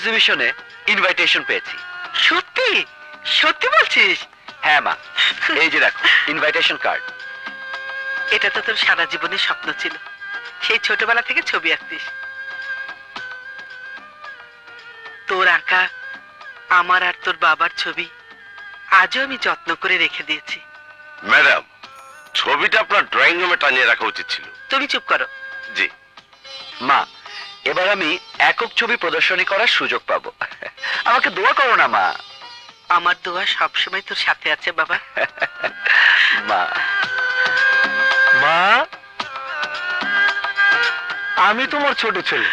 এক্সিবিশনে invitation পেয়েছি। সত্যি? সত্যি বলছিস? হ্যাঁ মা। এই যে দেখো ইনভাইটেশন কার্ড এটা তো তোর সারা জীবনের স্বপ্ন ছিল। সেই ছোটবেলা থেকে ছবি আঁকতিস। তোর আঁকা আমার আর তোর বাবার ছবি আজও আমি যত্ন করে রেখে দিয়েছি। ম্যাডাম ছবিটা আপনার ড্রয়িং রুমে টানিয়ে রাখা উচিত ছিল। তুমি চুপ করো। জি। মা এবার আমি একক ছবি প্রদর্শনী করার সুযোগ পাবো। আমাকে দোয়া করো না মা। আমার দোয়া সবসময় তোর সাথে আছে বাবা। মা। মা আমি তোমার ছোট ছেলে।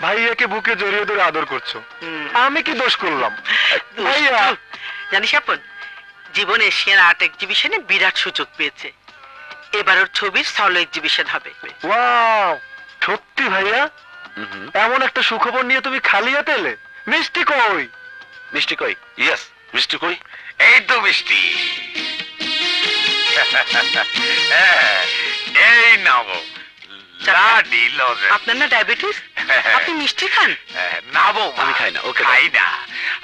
ভাইয়াকে বুকে জড়িয়ে ধরে আদর করছ। আমি কি দোষ করলাম? ভাইয়া। জানিস আপন জীবন এশিয়ান আর্ট এক্সিবিশনে বিরাট সুযোগ পেয়েছে। এবার ওর ছবির সলো এক্সিবিশন হবে। ওয়াও! সত্যি ভাইয়া? এমন একটা সুখবর নিয়ে তুমি খালি হাতে এলে? মিষ্টি কই? মিষ্টি কই? ইয়েস মিষ্টি কই? এই তো মিষ্টি। হ্যাঁ, এই নাও। লাডি লজেন্স আপনার না ডায়াবেটিস? আপনি মিষ্টি খান? না বউ আমি খাই না, ওকে খাই না।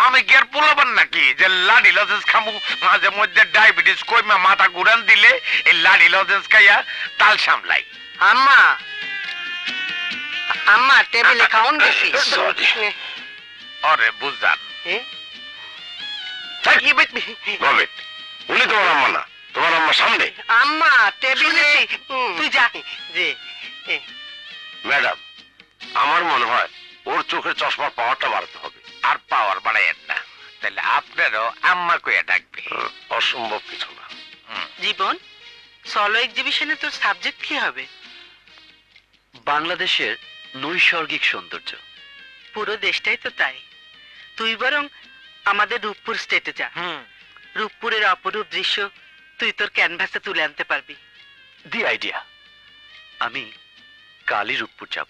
আমি আর পোলাবান নাকি? যে লাডি লজেন্স খামু মাঝে মধ্যে ডায়াবেটিস কইমা মাথা ঘুরান দিলে এই লাডি লজেন্স খাইয়া তাল সামলাই। আম্মা আম্মা টেবিলে খাওন বেশি। Sorry. আরে বুঝান এ? গভীর উনি তোমার আম্মা না তোমার আম্মা সামনে। আম্মা টেবিলে তুই যা। এ, ম্যাডাম আমার মনে হয় ওর চোখের চশমার পাওয়ারটা বাড়াতে হবে। আর পাওয়ার বাড়াইয়েন না। তাহলে আপনারও আম্মা কইয়া ডাকবে। অসম্ভব কিছু না। জীবন সলো এক্সিবিশনে তোর সাবজেক্ট কি হবে? বাংলাদেশের নৈসর্গিক সৌন্দর্য। পুরো দেশটাই তো তাই। তুই বরং আমাদের রূপপুর স্টেটে যা। রূপপুরের অপরূপ দৃশ্য তুই তোর ক্যানভাসে তুলে আনতে পারবি। দি আইডিয়া আমি কালী রূপপুর যাব।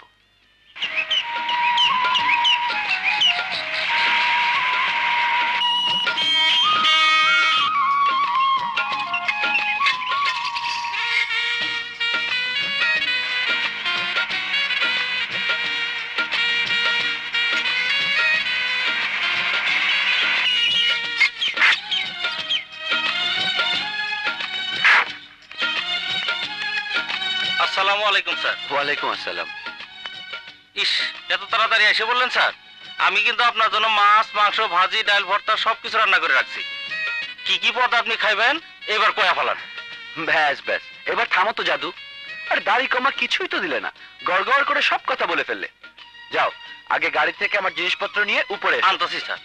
আলাইকুম স্যার। ওয়ালাইকুম আসসালাম। ইস এত তাড়াতাড়ি এসে বললেন স্যার। আমি কিন্তু আপনার জন্য মাছ মাংস ভাজি ডাল ভর্তা সবকিছু রান্না করে রাখছি। কি কি পদ আপনি খাইবেন? এবার কয়া ফেলান। ব্যাস ব্যাস। এবার থামো তো জাদু। আর দাড়ি কমা কিছুই তো দিলে না। গড়গড় করে সব কথা বলে ফেললে। যাও আগে গাড়ি থেকে আমার জিনিসপত্র নিয়ে উপরে। আনতেছি স্যার।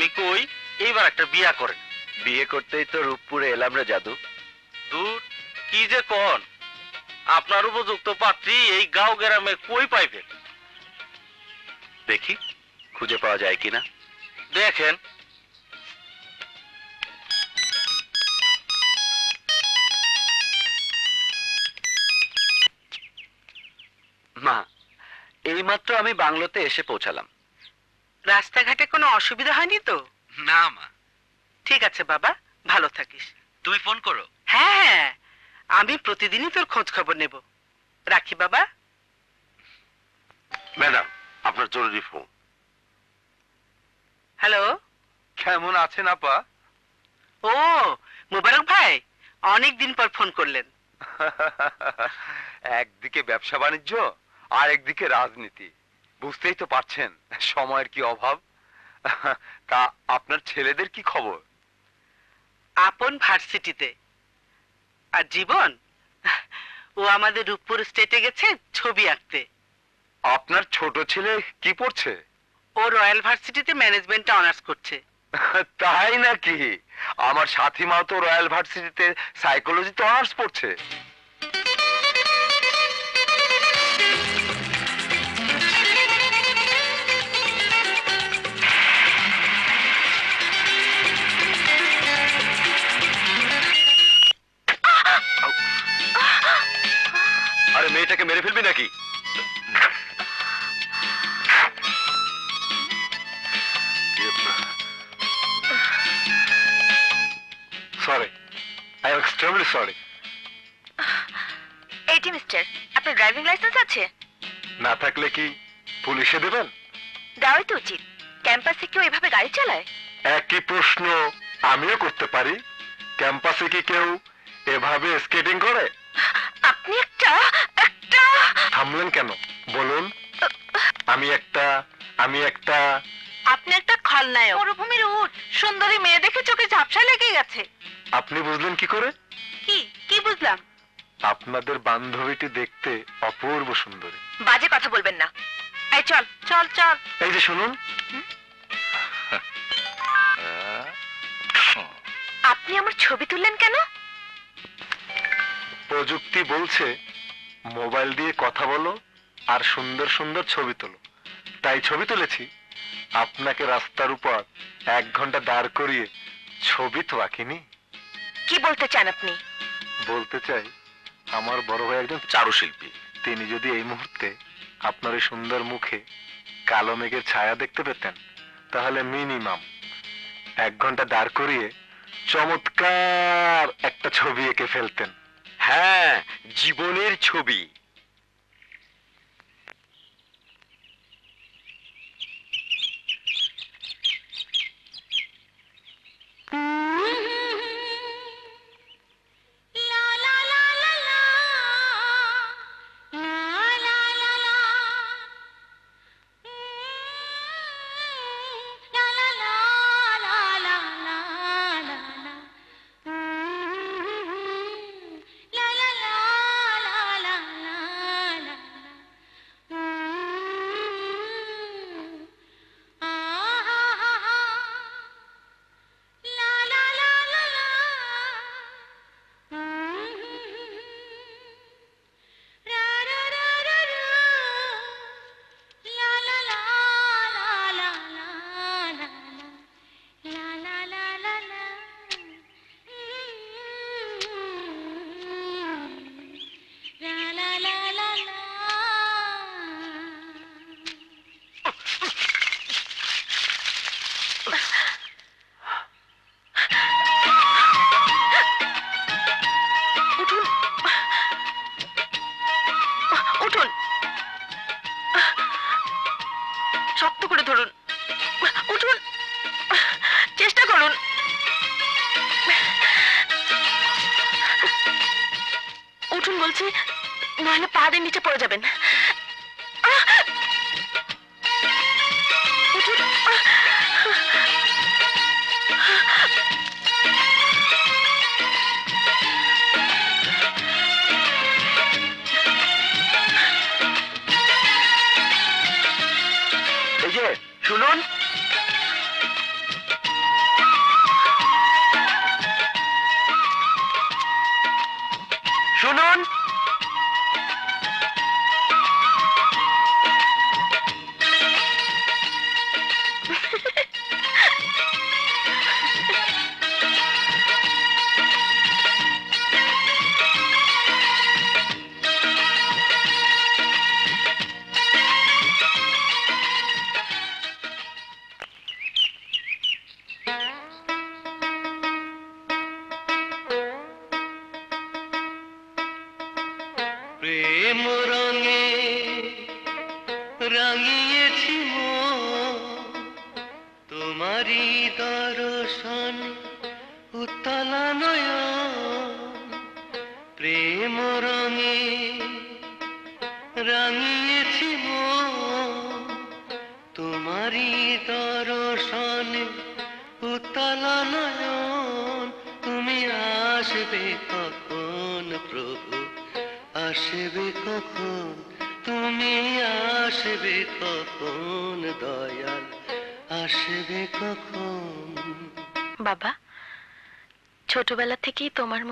আমি কই? এইবার একটা বিয়া করেন। বিয়ে করতেই তো রূপপুরে এলাম রে জাদু। দূর কি যে কন? আপনার উপযুক্ত পাত্রী এই গাঁও গ্রামে কই পাইবেন? দেখি খুঁজে পাওয়া যায় কিনা। দেখেন। মা এইমাত্র আমি বাংলোতে এসে পৌঁছালাম। রাস্তাঘাটে কোনো অসুবিধা হয়নি তো? না মা। ঠিক আছে বাবা। ভালো থাকিস। তুমি ফোন করো। হ্যাঁ হ্যাঁ। আমি প্রতিদিনই তোর খোঁজ খবর নেব। রাখি বাবা। ম্যাডাম আপনার জরুরি ফোন। হ্যালো? কেমন আছেন আপা? ও মুবারক ভাই অনেক দিন পর ফোন করলেন। একদিকে ব্যবসা বাণিজ্য আর একদিকে রাজনীতি। বুঝতেই তো পারছেন সময়ের কি অভাব? তা আপনার ছেলেদের কি খবর? আপন ভার্সিটিতে। আর জীবন? ও আমাদের রূপপুর স্টেটে গেছে ছবি আঁকতে। আপনার ছোট ছেলে কি পড়ছে? ও রয়্যাল ভার্সিটিতে ম্যানেজমেন্টে অনার্স করছে। তাই নাকি? আমার সাথী মা তো রয়্যাল ভার্সিটিতে সাইকোলজিতে অনার্স পড়ছে। মেয়েটাকে মেরে ফেলবি নাকি? Sorry I am extremely sorry eighty mister আপনার ড্রাইভিং লাইসেন্স আছে? না থাকলে কি পুলিশে দেবেন? দেওয়াই তো উচিত। ক্যাম্পাসে কেউ এভাবে গাড়ি চালায়? একই প্রশ্ন আমিও করতে পারি। ক্যাম্পাসে কি কেউ এভাবে স্কেটিং করে? আপনি একটা একটা থামলেন কেন? বলুন। আমি একটা আমি একটা আপনি একটা খলনায়ক। মরুভূমির উট। সুন্দরী মেয়ে দেখে চোখে ঝাপসা লেগে গেছে। আপনি বুঝলেন কি করে? কি? কি বুঝলাম? আপনাদের বান্ধবীটি দেখতে অপূর্ব সুন্দরী। বাজে কথা বলবেন না। এই চল চল চল। এই যে শুনুন। আপনি আমার ছবি তুললেন কেন? প্রযুক্তি বলছে মোবাইল দিয়ে কথা বলো আর সুন্দর সুন্দর ছবি তোলো। তাই ছবি তুলেছি। আপনাকে রাস্তার উপর এক ঘণ্টা দাঁড় করিয়ে ছবি তো আঁকিনি। কি বলতে চান আপনি? বলতে চাই আমার বড় ভাই একজন চারুশিল্পী। তিনি যদি এই মুহূর্তে আপনার এই সুন্দর মুখে কালো মেঘের ছায়া দেখতে পেতেন তাহলে মিনিমাম এক ঘণ্টা দাঁড় করিয়ে চমৎকার একটা ছবি এঁকে ফেলতেন। হ্যাঁ জীবনের ছবি।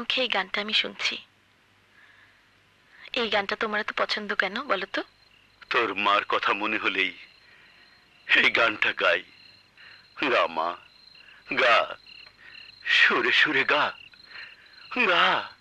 মুখে এই গানটা আমি শুনছি। এই গানটা তোমার তো পছন্দ কেন, বলো তো? তোর মার কথা মনে হলেই এই গানটা গাই। গা মা গা, সুরে সুরে গা গা।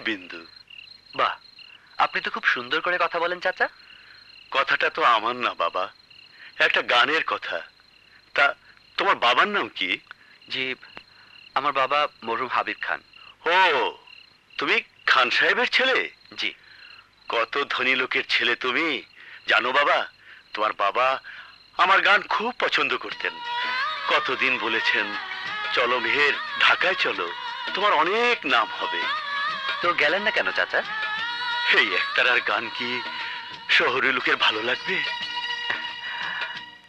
শিশির বিন্দু বাহ আপনি তো খুব সুন্দর করে কথা বলেন চাচা। কথাটা তো আমার না বাবা। একটা গানের কথা। তা তোমার বাবার নাম কি? জি আমার বাবা মরহুম হাবিব খান। ও তুমি খান সাহেবের ছেলে? জি। কত ধনী লোকের ছেলে তুমি। জানো বাবা তোমার বাবা আমার গান খুব পছন্দ করতেন। কতদিন বলেছেন চলো মেহের ঢাকায় চলো তোমার অনেক নাম হবে। তো গেলেন না কেন, চাচা? এই একতারার গান কি শহরের লোকের ভালো লাগবে?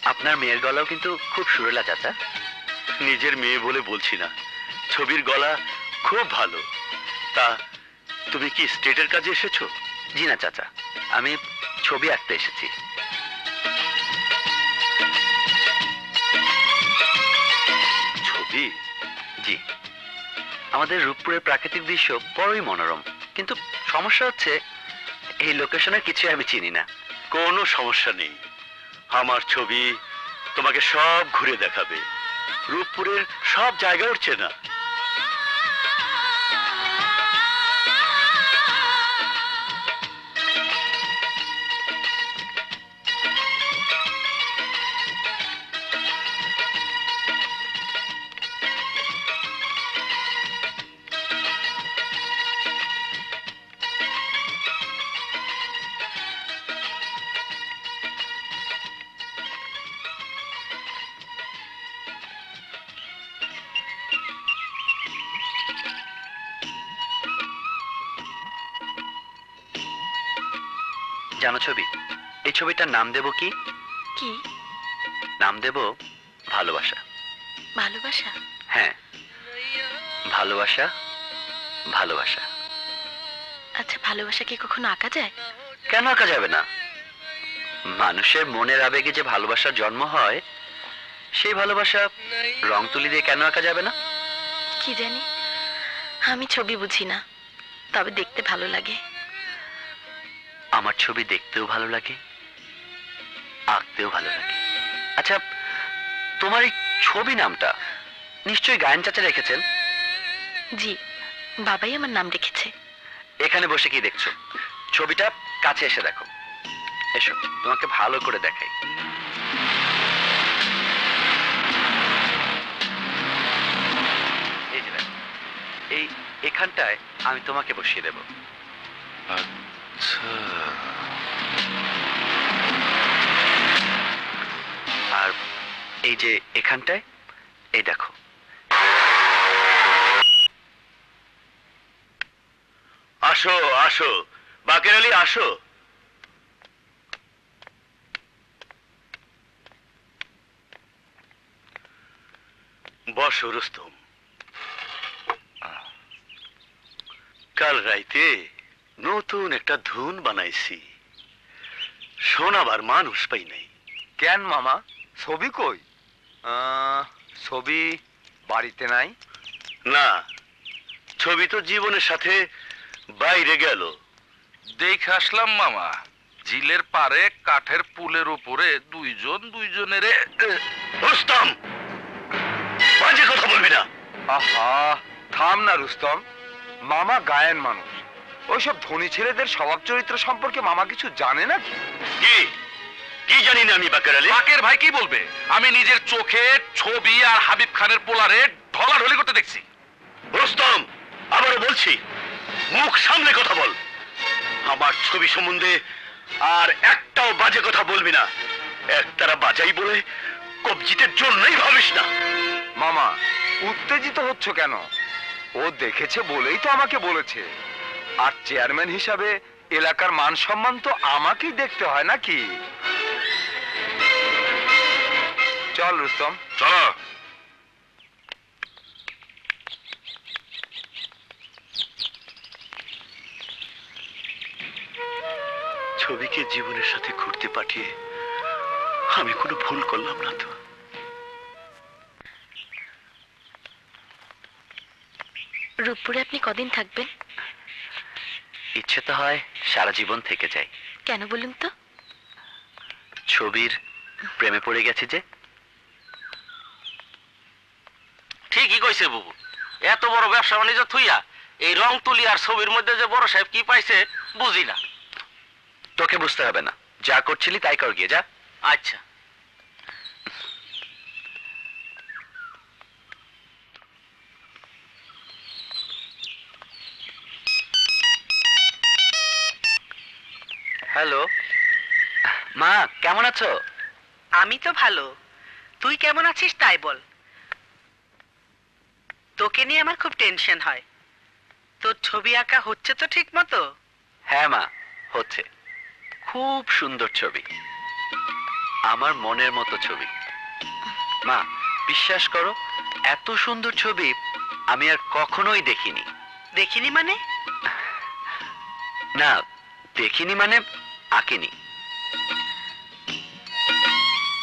আপনার মেয়ের গলাও কিন্তু খুব সুরেলা, চাচা। নিজের মেয়ে বলে বলছি না। ছবির গলা খুব ভালো। তা তুমি কি স্টেটের কাজে এসেছ? জি না, চাচা। আমি ছবি আঁকতে এসেছি। ছবি? আমাদের রূপপুরের প্রাকৃতিক দৃশ্য বড়ই মনোরম। কিন্তু সমস্যা হচ্ছে, এই লোকেশনের কিছু আমি চিনি না। কোনো সমস্যা নেই। আমার ছবি তোমাকে সব ঘুরে দেখাবে। রূপপুরের সব জায়গা উঠছে না। এই নাম দেব কি? কি? নাম দেব ভালোবাসা। ভালোবাসা? হ্যাঁ। ভালোবাসা ভালোবাসা। আচ্ছা ভালোবাসা কি কখনো আঁকা যায়? কেন আঁকা যাবে না? মানুষের মনের আবেগে যে ভালোবাসার জন্ম হয় সেই ভালোবাসা রং তুলি দিয়ে কেন আঁকা যাবে না? কি জানি? আমি ছবি বুঝি না তবে দেখতে ভালো লাগে। আমার ছবি দেখতেও ভালো লাগে। আঁকতেও ভালো লাগে। আচ্ছা তোমার এই ছবি নামটা নিশ্চয়ই গায়ন চাচা রেখেছেন? জি বাবাই আমার নাম রেখেছে। এখানে বসে কি দেখছ? ছবিটা কাছে এসে দেখো। এসো তোমাকে ভালো করে দেখাই। এই যে দেখো, এই এখানটায় আমি তোমাকে বসিয়ে দেব। আর এই যে এখানটায়, এই দেখো। আসো আসো। বাকের আলী, আসো। বসো, রুস্তম। কাল রাইতে নতুন একটা ধুন বানাইছি। শোনাবার মানুষ পাই নাই। কেন মামা? ছবি কই? ছবি বাড়িতে নাই? না ছবি তো জীবনের সাথে বাইরে গেল। দেখে আসলাম মামা ঝিলের পারে কাঠের পুলের উপরে দুইজন দুইজনের রুস্তম! বাজে কথা বলবি না। আহা থাম না রুস্তম মামা গায়েন মানুষ। ওইসব ধনী ছেলেদের স্বভাব চরিত্র সম্পর্কে মামা কিছু জানে না কি? কি জানি না আমি বাকের আলী? বাকের ভাই কি বলবে? আমি নিজের চোখে ছবি আর হাবিব খানের পোলারে ঢলাঢলি করতে দেখছি। রুস্তম আবারও বলছি মুখ সামনে কথা বল। আমার ছবি সম্বন্ধে আর একটাও বাজে কথা বলবি না। একতারা বাজাই বলে কবজিতের জন্যই ভাবিস না। মামা উত্তেজিত হচ্ছ কেন? ও দেখেছে বলেই তো আমাকে বলেছে। আর চেয়ারম্যান হিসাবে এলাকার মান সম্মান তো আমাকেই দেখতে হয় নাকি? চল রুস্তম। চলো। ছবিকে জীবনের সাথে ঘুরতে পাঠিয়ে আমি কোনো ভুল করলাম না তো। রূপপুরে আপনি কদিন থাকবেন? ইচ্ছে তো হয় সারা জীবন থেকে যায় কেন বলুন তো? ছবির প্রেমে পড়ে গেছে যে। কইছে বুবু এত বড় ব্যবসা বাণিজ্য থুইয়া এই রং তুলি আর ছবির মধ্যে যে বড় সাহেব কি পাইছে বুঝি না। তোকে বুঝতে হবে না। যা করছিলি তাই কর গিয়ে যা। আচ্ছা। হ্যালো। মা কেমন আছো? আমি তো ভালো। তুই কেমন আছিস তাই বল। তোকে নিয়ে আমার খুব টেনশন হয়। তোর ছবি আঁকা হচ্ছে তো ঠিক মতো হ্যাঁ মা হচ্ছে। খুব সুন্দর ছবি। আমার মনের মতো ছবি। মা বিশ্বাস করো এত সুন্দর ছবি আমি আর কখনোই দেখিনি। দেখিনি মানে? না দেখিনি মানে আঁকিনি।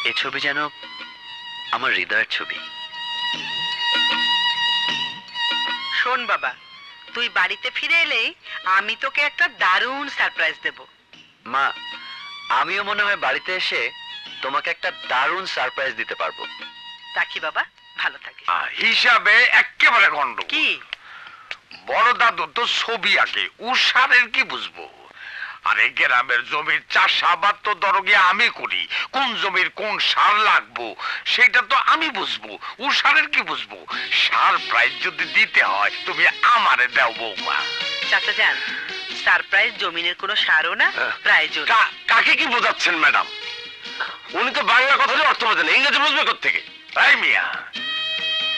এ ছবি যেন আমার হৃদয়ের ছবি। শোন বাবা তুই বাড়িতে ফিরে এলেই আমি তোকে একটা দারুণ সারপ্রাইজ দেব। মা আমিও মনে হয় বাড়িতে এসে তোমাকে একটা দারুণ সারপ্রাইজ দিতে পারব। রাখি বাবা? ভালো থাকিস। আহ, হিসাবে একেবারে গন্ড কি? বড় দাদু তো ছবি আঁকে উষারের কি বুঝব? আরে গ্রামের জমির চাষাবাদ তো দরগে আমি করি। কোন জমির কোন সার লাগবো সেটা তো আমি বুঝব। উষারের কি বুঝব? সার প্রাইজ যদি দিতে হয় তুমি আমারে দাও বৌমা। চাচা যান সারপ্রাইজ জমিনের কোনো সারও না হ্যাঁ। প্রাইজও কাকে কি বোঝাচ্ছেন ম্যাডাম? উনি তো বাংলা কথারই অর্থ বোঝেন ইংরেজি বুঝবে থেকে তাই মিয়া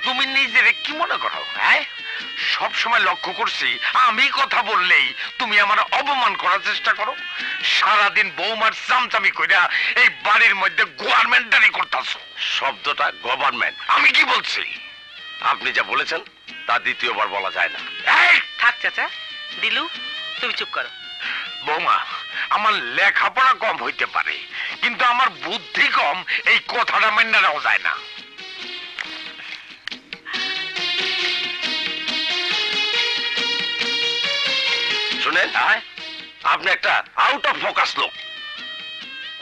তুমি নিজেরে কি মনে করো হ্যাঁ? সব সময় লক্ষ্য করছি আমি কথা বললেই তুমি আমার অপমান করার চেষ্টা করো। সারাদিন বৌমার চামচামি কইরা এই বাড়ির মধ্যে গোয়ারমেন্টারি করতেছো। শব্দটা গভর্নমেন্ট। আমি কি বলছি? আপনি যা বলেছেন তা দ্বিতীয়বার বলা যায় না। থাক চাচা দিলু তুমি চুপ করো। বৌমা আমার লেখাপড়া কম হইতে পারে কিন্তু আমার বুদ্ধি কম এই কথাটা মেনে নেওয়া যায় না। শুনেন? আপনি একটা আউট অফ ফোকাস লোক।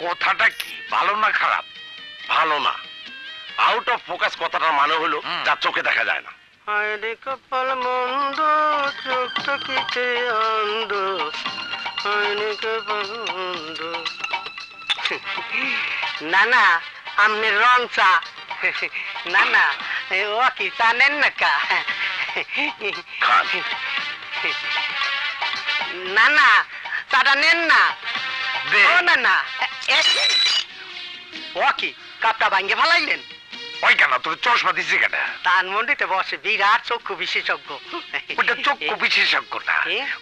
কথাটা কি? ভালো না খারাপ? ভালো না। আউট অফ ফোকাস কথাটার মানে হলো। যা চোখে দেখা যায় না। আরে কপাল মন্দ চোখটা কিতে অন্ধ। আরে কপাল মন্দ। না না আমনে রং চা। না না ও কি চা নেন না কা? না না চাটা নেন না দে। ও না না ও কি কাপটা ভাঙ্গে ফেলাইলেন? ওই কেন তোর চশমা দিছি কেন? ধানমন্ডিতে বসে বিরাট চক্ষু বিশেষজ্ঞ। ওইটা চক্ষু বিশেষজ্ঞ না?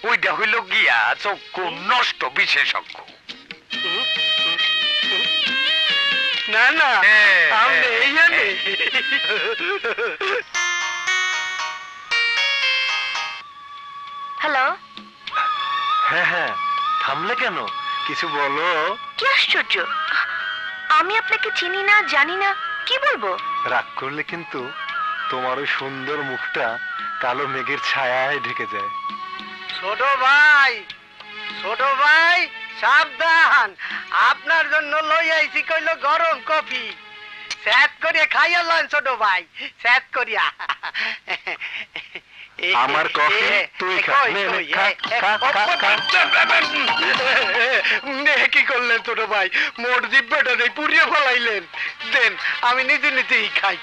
ওইটা হইল গিয়া চক্ষু নষ্ট বিশেষজ্ঞ। না না হ্যাঁ, আমনে হ্যাঁ, হ্যালো হ্যাঁ হ্যাঁ। থামলে কেন? কিছু বলো। কি আশ্চর্য? আমি আপনাকে চিনি না জানি না কি বলব? রাগ করলে কিন্তু তোমার ওই সুন্দর মুখটা কালো মেঘের ছায়ায় ঢেকে যায়। ছোট ভাই ছোট ভাই সাবধান। আপনার জন্য লই আইছি কইলো গরম কফি। স্যাত করিয়া খাইয়া লন ছোট ভাই স্যাত করিয়া। আমার কফি তুই খা। কি করলেন ছোট ভাই? মোট জিব্বাটা নেই পুড়িয়ে ফলাইলেন। দেন আমি নিজে নিজেই খাই।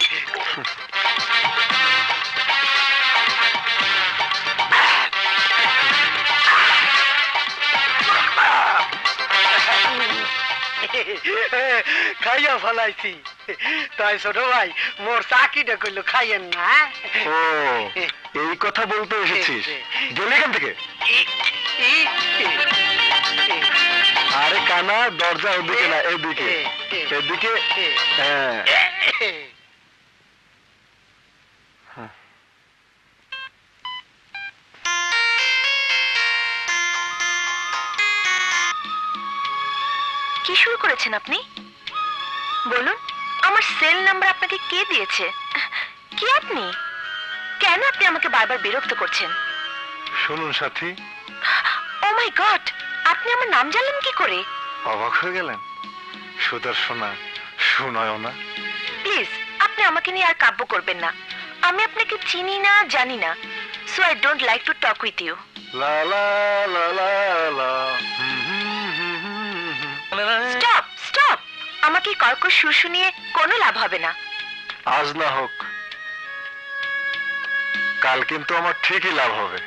খাইয়া ফলাইছি। তাই ছোট ভাই, মোর চাকরিটা করল খাইয়েন না ও, এই কথা বলতে এসেছিস। গেলে এখান থেকে? আরে কানা, দরজা ওদিকে না, এদিকে। এদিকে? হ্যাঁ। কি শুরু করেছেন আপনি? বলুন আমার সেল নাম্বার আপনাকে কে দিয়েছে? কি আপনি? কেন আপনি আমাকে বারবার বিরক্ত করছেন? শুনুন সাথী। ও মাই গড আপনি আমার নাম জানলেন কি করে? অবাক হয়ে গেলেন? সুদর্শনা সুনয়না। প্লিজ আপনি আমাকে নিয়ে আর কাব্য করবেন না। আমি আপনাকে চিনি না জানি না। So I don't like to talk with you লা লা লা লা লা। আমাকে কর্কশ সুর শুনিয়ে কোনো লাভ হবে না। আজ না হোক। কাল কিন্তু আমার ঠিকই লাভ হবে।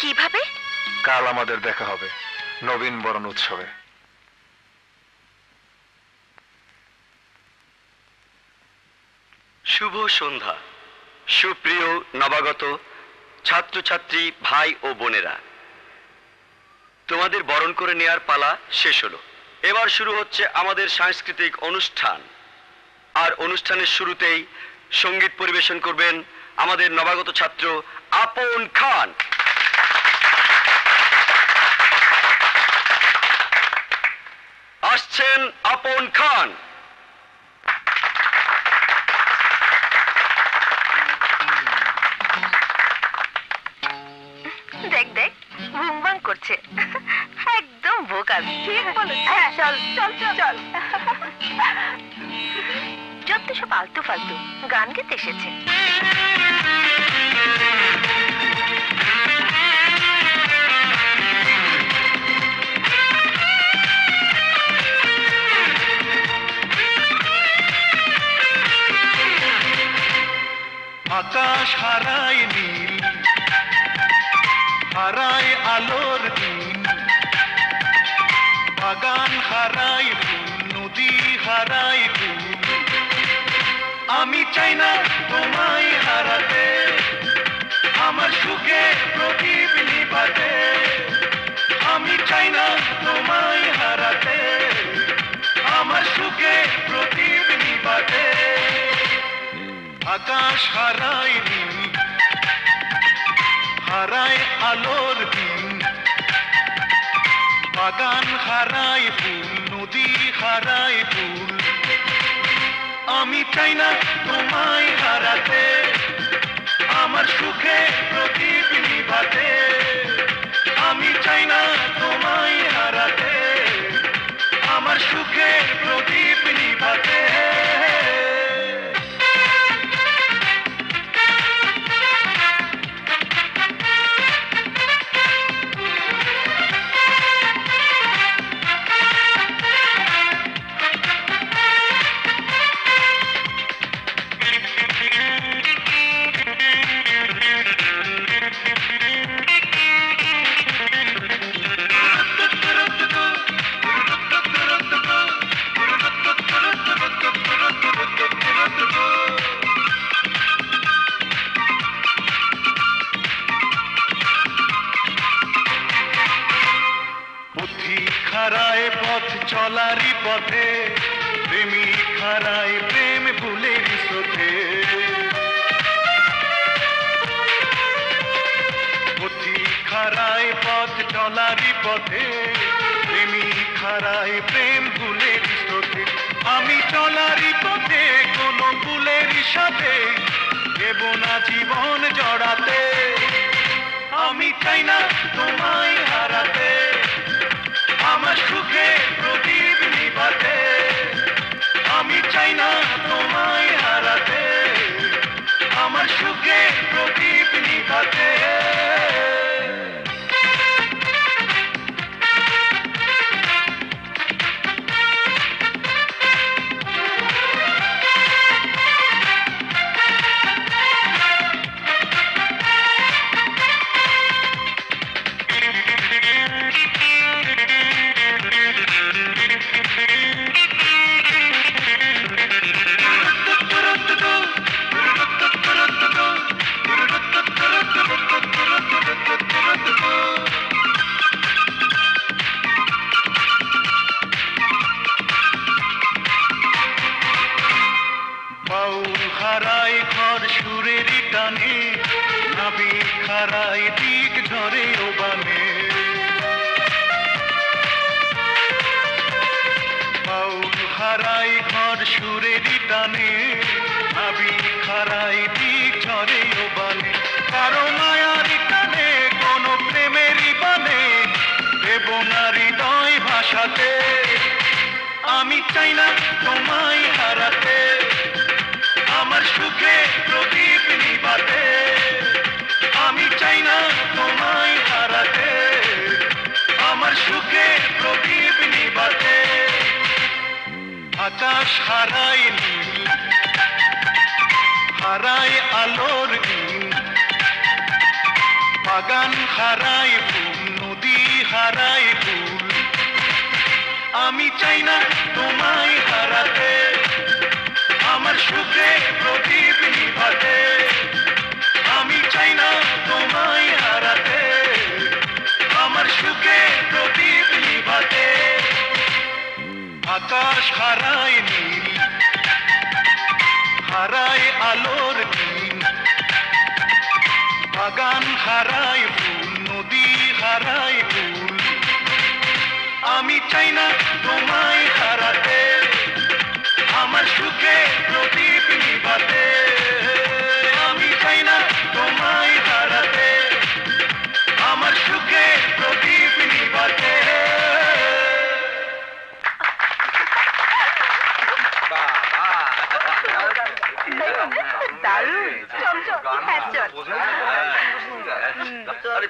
কীভাবে? কাল আমাদের দেখা হবে নবীন বরণ উৎসবে। শুভ সন্ধ্যা। সুপ্রিয় নবাগত ছাত্রছাত্রী ভাই ও বোনেরা। তোমাদের বরণ করে নেয়ার পালা শেষ হলো। এবার শুরু হচ্ছে আমাদের সাংস্কৃতিক অনুষ্ঠান। আর অনুষ্ঠানের শুরুতেই সংগীত পরিবেশন করবেন আমাদের নবাগত ছাত্র আপন খান। আসছেন আপন খান। দেখ দেখ করছে। ভোকাল ঠিক বলেছ। হ্যাঁ চল চল চল চল। যত সব আলতু ফালতু গান গেতে এসেছে। আকাশ হারায় নীল হারায় আলোর বাগান ফুল নদী ফুল আমি চাই না তোমায় হারাতে, আমার সুখে প্রদীপ নিবাতে আমি চাই না তোমায় হারাতে, আমার সুখে প্রদীপ নিবাতে আকাশ হারাই হারায় আলোর দিন বাগান হারায় ফুল, নদী হারায় ফুল। আমি চাই না তোমায় হারাতে, আমার সুখে প্রদীপ নিভাতে। আমি চাই না তোমায় হারাতে, আমার সুখে প্রদীপ নিভাতে। আমি চাই না তোমায় হারাতে। আমার সুখে প্রদীপ নিবাতে। আমি চাই না তোমায় হারাতে। আমার সুখে প্রদীপ নিবাতে। আকাশ হারায় হারায় আলোর দিন বাগান হারায় নদী হারায় আমি চাই না তোমায় হারাতে। আমার সুখে প্রদীপ নিভাতে আমি চাই না তোমায় হারাতে। আমার সুখে প্রদীপ নিভাতে আকাশ হারায় নীল, হারায় আলোর দিন বাগান হারায় ফুল, নদী হারায় ফুল। আমি চাই না তোমায় হারাতে। আমার সুখে প্রদীপ নিভাতে আমি চাই না তোমায় হারাতে। আমার সুখে প্রদীপ নিভাতে দারুণ। হ্যাঁ চল।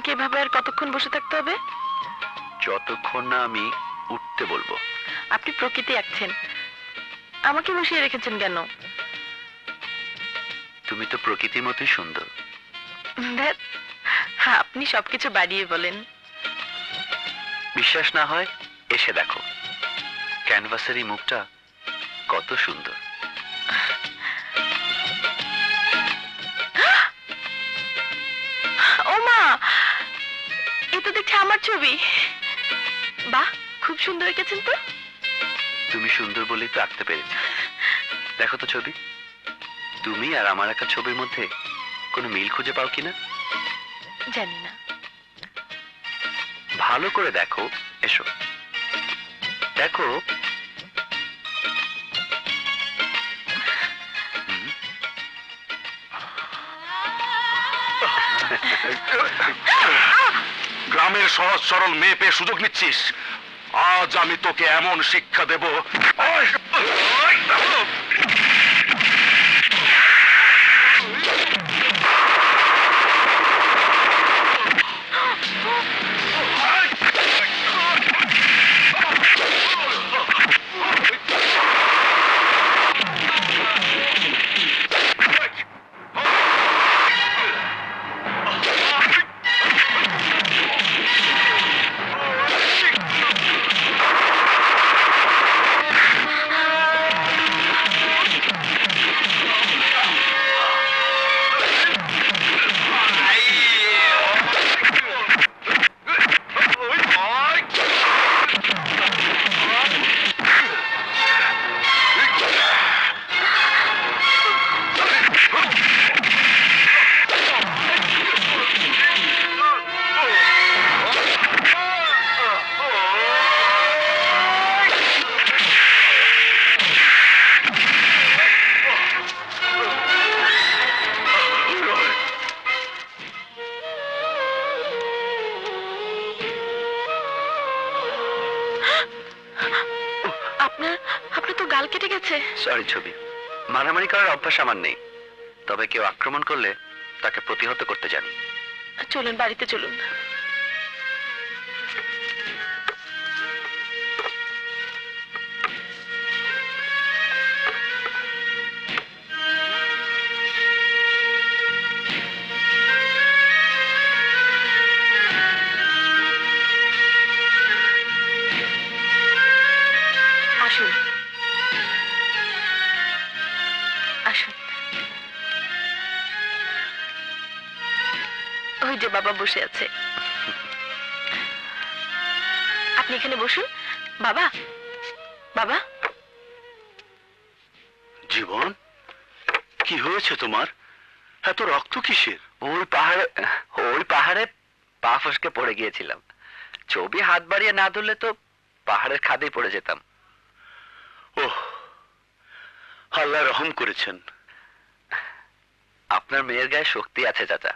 আমাকে এভাবে আর কতক্ষণ বসে থাকতে হবে? যতক্ষণ না আমি উঠতে বলব। আপনি প্রকৃতি আঁকছেন আমাকে বসিয়ে রেখেছেন কেন? তুমি তো প্রকৃতির মতোই সুন্দর। ধ্যাৎ, আপনি সবকিছু বাড়িয়ে বলেন। বিশ্বাস না হয় এসে দেখো। ক্যানভাসের এই মুখটা কত সুন্দর। তো দেখছি আমার ছবি। বাহ খুব সুন্দর এঁকেছেন তো। তুমি সুন্দর বলেই তো আঁকতে পেরেছ। দেখো তো ছবি। তুমি আর আমার একটা ছবির মধ্যে কোনো মিল খুঁজে পাও কিনা? জানি না। ভালো করে দেখো এসো। দেখো গ্রামের সহজ সরল মেয়ে পেয়ে সুযোগ নিচ্ছিস আজ আমি তোকে এমন শিক্ষা দেব গাল কেটে গেছে। সরি ছবি। মারামারি করার অভ্যাস আমার নেই। তবে কেউ আক্রমণ করলে তাকে প্রতিহত করতে জানি। চলুন বাড়িতে চলুন। আসুন বাবা বসে আছে। আপনি এখানে বসুন। বাবা বাবা। জীবন কি হয়েছে তোমার? এত রক্ত কিসের? ওই পাহাড়ে ওই পাহাড়ে পা ফসকে পড়ে গিয়েছিলাম। ছবি হাত বাড়িয়ে না ধরলে তো পাহাড়ের খাদেই পড়ে যেতাম। ওহ আল্লাহ রহম করেছেন। আপনার মেয়ের গায়ে শক্তি আছে চাচা।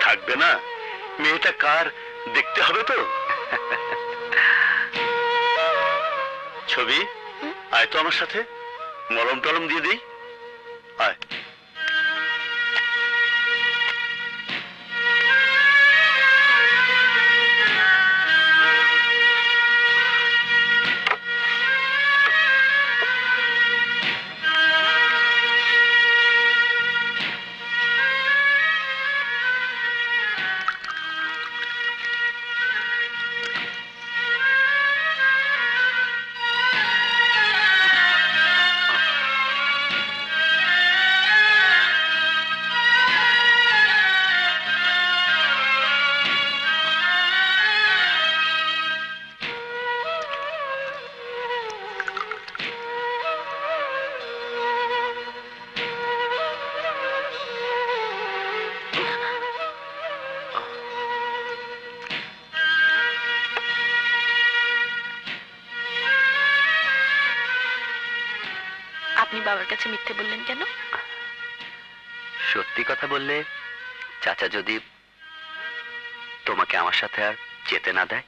থাকবে না? মেয়েটা কার? দেখতে হবে তো। ছবি, আয় তো আমার সাথে। মলম টলম দিয়ে দিই। আয়। কাছে মিথ্যে বললেন কেন? সত্যি কথা বললে, চাচা যদি তোমাকে আমার সাথে আর যেতে না দেয়?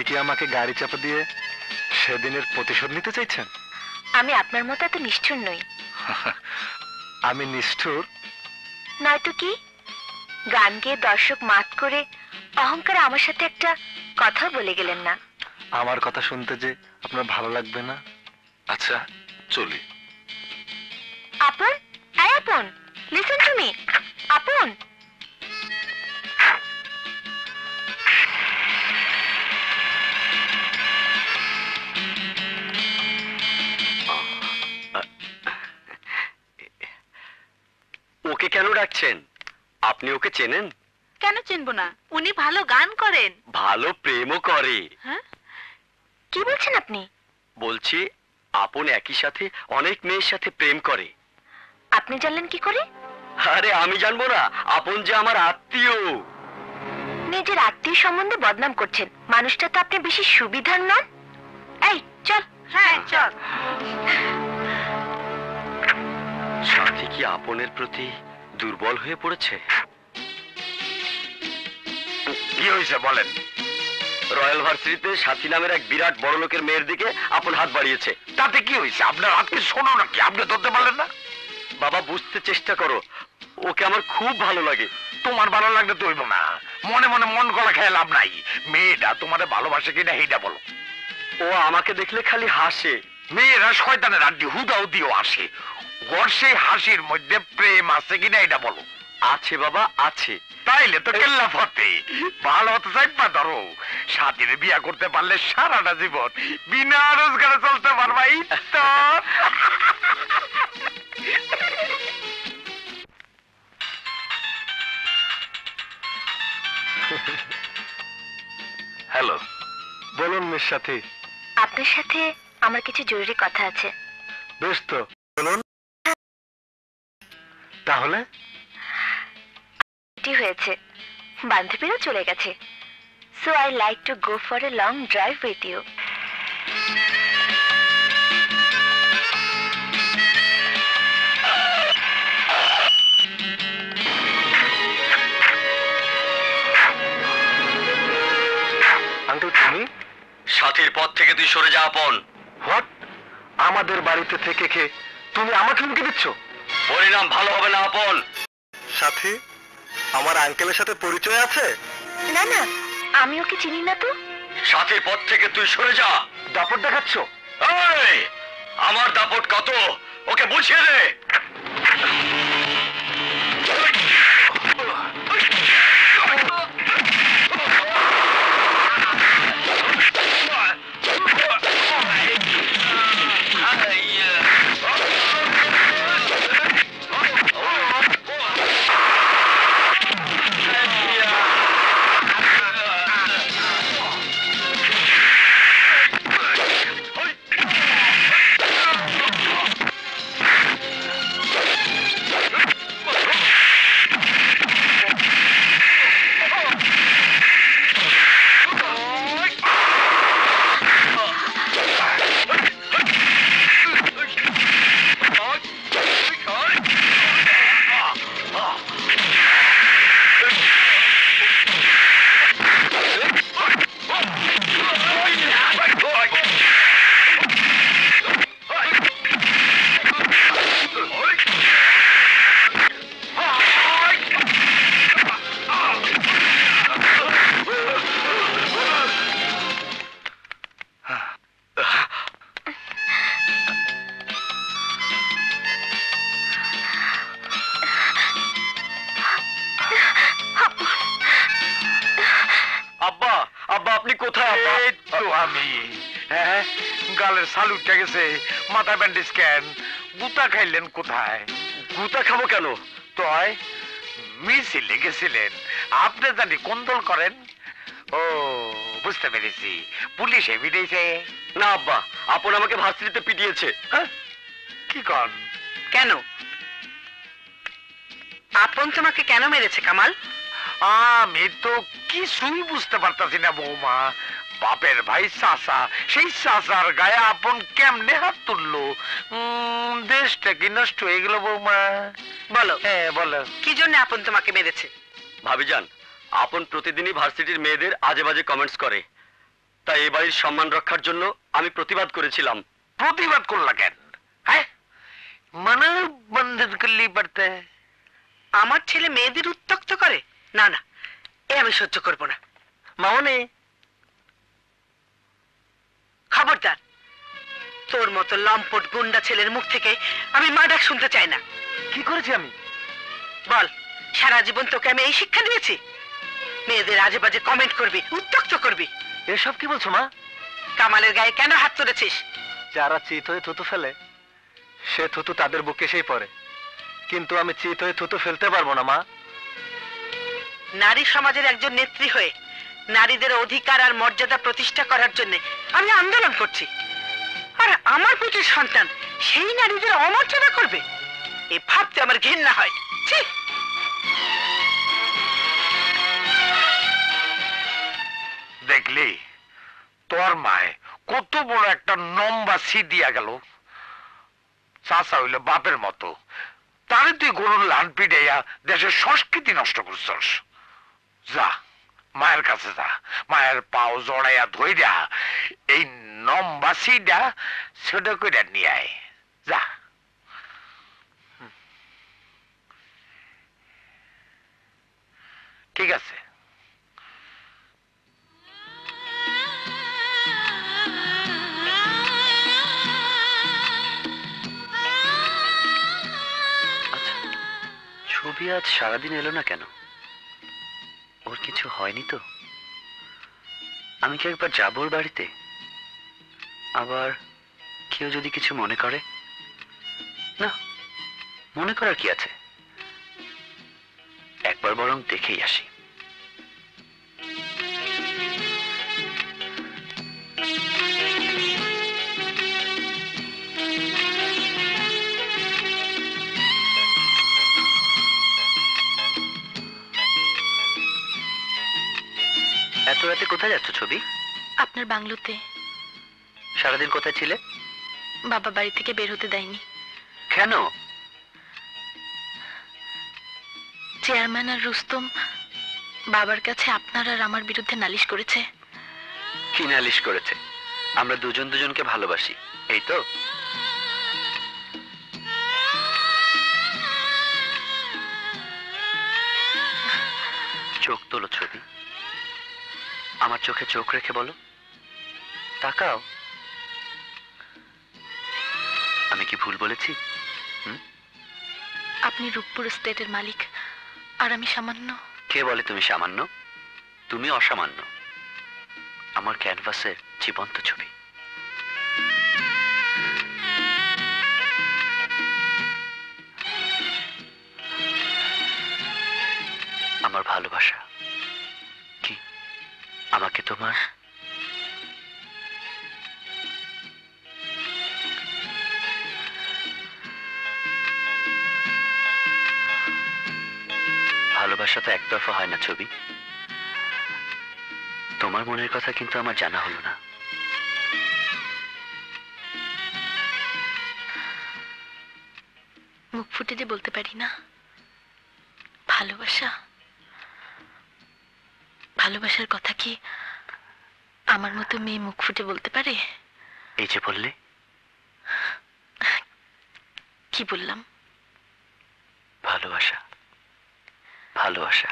আপনি কি আমাকে গাড়ি চাপা দিয়ে সেদিনের প্রতিশোধ নিতে চাইছেন? আমি আপনার মতো এত নিষ্ঠুর নই। আমি নিষ্ঠুর? নয়তো কি? গান গিয়ে দর্শক মাত করে অহংকার আমার সাথে একটা কথা বলে গেলেন না। আমার কথা শুনতে যে আপনার ভালো লাগবে না? আচ্ছা চলি। আপনি ওকে চেনেন? কেন চিনবো না? উনি ভালো গান করেন। ভালো প্রেমও করে। হ্যাঁ? কি বলছেন আপনি? বলছি আপন একই সাথে অনেক মেয়ের সাথে প্রেম করে। আপনি জানলেন কি করে? আরে আমি জানব না আপন যে আমার আত্মীয়। নিজের আত্মীয় সম্বন্ধে বদনাম করছেন। মানুষটা তো আপনি বেশি সুবিধার নন। এই চল। হ্যাঁ চল। সাথী কি আপনের প্রতি দুর্বল হয়ে পড়েছে? কি হয়েছে, বলেন। রয়্যাল ভার্সিটিতে সাথী নামের এক বিরাট বড় লোকের মেয়ের দিকে আপন হাত বাড়িয়েছে। তাতে কি হয়েছে? আপনার শোনো নাকি? আপনি ধরতে পারলেন না? বাবা, বুঝতে চেষ্টা করো। ওকে আমার খুব ভালো লাগে। তোমার ভালো লাগলে তো হইব না। মনে মনে মন গলা খেয়ে লাভ নাই। মেয়েটা তোমারে ভালোবাসে কিনা বলো। ও আমাকে দেখলে খালি হাসে। মেয়েরা শয়তানের আড্ডি হুদাও দিয়েও আসে। ওর সেই হাসির মধ্যে প্রেম আছে কিনা এটা বলো। আছে বাবা আছে। তাইলে তো কেল্লা ফতে। ভালো হতে চাইবা ধরো সাথীরে বিয়া করতে পারলে সারাটা জীবন বিনা রোজগারে চলতে পারবা এই তো। হ্যালো। বলুন মিস সাথী। আপনার সাথে আমার কিছু জরুরি কথা আছে। বেশ তো। বলুন। তাহলে? এটি হয়েছে। বান্ধবীরা চলে গেছে। So I like to go for a long drive with you uncle তুমি? সাথীর পথ থেকে তুই সরে যা আপন। হোয়াট আমাদের বাড়িতে থেকে কে তুমি আমাকে হুমকি দিচ্ছ? পরিণাম ভালো হবে না আপন। সাথী আমার আঙ্কেলের সাথে পরিচয় আছে? না না আমি ওকে চিনি না তো। সাথীর পথ থেকে তুই সরে যা। দাপট দেখাচ্ছ? আমার দাপট কত? ওকে বুঝিয়ে দে। আব্বা আপনি কোথায় আব্বা? এই তো আমি। হ্যাঁ গালের সালুটটা গেছে মাথা ব্যান্ডেজ কেন গুতা খাইলেন কোথায়? গুতা খাব কেন? তয় মিছিলে গেছিলেন আপনি জানি কোন্দল করেন? ও বুঝতে পেরেছি। পুলিশ এভিডেছে না আব্বা আপন আমাকে ভার্সিটিতে পিটিয়েছে। হ্যাঁ? কি কন? কেন? আপন তোমাকে কেন মেরেছে কামাল? আমি তো কিছুই বুঝতে পারতাছি না বৌমা। বাপের ভাই চাচা সেই চাচার গায়ে আপন কেমনে হাত তুললো? দেশটা কি নষ্ট হয়ে গেল বৌমা? বলো। হ্যাঁ বলো। কি জন্য আপন তোমাকে মেরেছে? ভাবি যান আপন প্রতিদিনই ভার্সিটির মেয়েদের আজে বাজে কমেন্টস করে। তাই এই বাড়ির সম্মান রক্ষার জন্য আমি প্রতিবাদ করেছিলাম। প্রতিবাদ করলা কেন? হ্যাঁ? মানে বন্ধন করলি পারতে। আমার ছেলে মেয়েদের উত্তক্ত করে। না না এ আমি সহ্য করব না। মামনি খবরদার তোর মতো লম্পট গুন্ডা ছেলের মুখ থেকে আমি মা ডাক শুনতে চাই না। কি করেছি আমি? বল সারা জীবন তোকে আমি এই শিক্ষা দিয়েছি? মেয়েদের আজে বাজে কমেন্ট করবি উত্তক্ত করবি। এসব কি বলছো মা? কামালের গায়ে কেন হাত তুলেছিস? যারা চিত হয়ে থুতু ফেলে সে থুতু তাদের বুকে সেই পড়ে। কিন্তু আমি চিত হয়ে থুতু ফেলতে পারব না মা। নারী সমাজের একজন নেত্রী হয়ে নারীদের অধিকার আর মর্যাদা প্রতিষ্ঠা করার জন্য আমি আন্দোলন করছি। আর আমার প্রচুর সন্তান সেই নারীদের অমর্যাদা করবে। এ ভাবতে আমার ঘৃণা হয়। দেখলি, তোর মায়ে কত বড় একটা নম্বা সি দিয়া গেল। চাষা হইলে বাপের মতো। তারে তুই গরুর লান পিড়াইয়া দেশের সংস্কৃতি নষ্ট করছস। যা, মায়ের কাছে যা, মায়ের পাও জড়াইয়া ধইরা এই নম্বা সিডা সেটা কইরা নিয়ে যা। ঠিক আছে। আচ্ছা ছবি আজ সারাদিন এলো না কেন? ওর কিছু হয়নি তো? আমি কি একবার যাব ওর বাড়িতে? আবার কেউ যদি কিছু মনে করে? না, মনে করার কি আছে? একবার বরং দেখেই আসি। এত রাতে কোথায় যাচ্ছ ছবি? আপনার বাংলোতে। সারাদিন কোথায় ছিলে? বাবা বাড়ি থেকে বের হতে দেয়নি। কেন? চেয়ারম্যান আর রুস্তম বাবার কাছে আপনার আর আমার বিরুদ্ধে নালিশ করেছে। কি নালিশ করেছে? আমরা দুজন দুজনকে ভালোবাসি এই তো? চোখ তোলো ছবি। আমার চোখে চোখ রেখে বলো। তাকাও। আমি কি ভুল বলেছি? আপনি রূপপুর স্টেটের মালিক আর আমি সামান্য। কে বলে তুমি সামান্য? তুমি অসামান্য। আমার ক্যানভাসের জীবন্ত ছবি। আমার ভালোবাসা। আমাকে তোমার। ভালোবাসা তো একতরফা হয় না, ছবি। তোমার মনের কথা কিন্তু আমার জানা হলো না। মুখ ফুটে যে বলতে পারি না? ভালোবাসা? ভালোবাসার কথা কি আমার মতো মেয়ে মুখ ফুটে বলতে পারে? এই যে বললে। কি বললাম? ভালোবাসা। ভালোবাসা।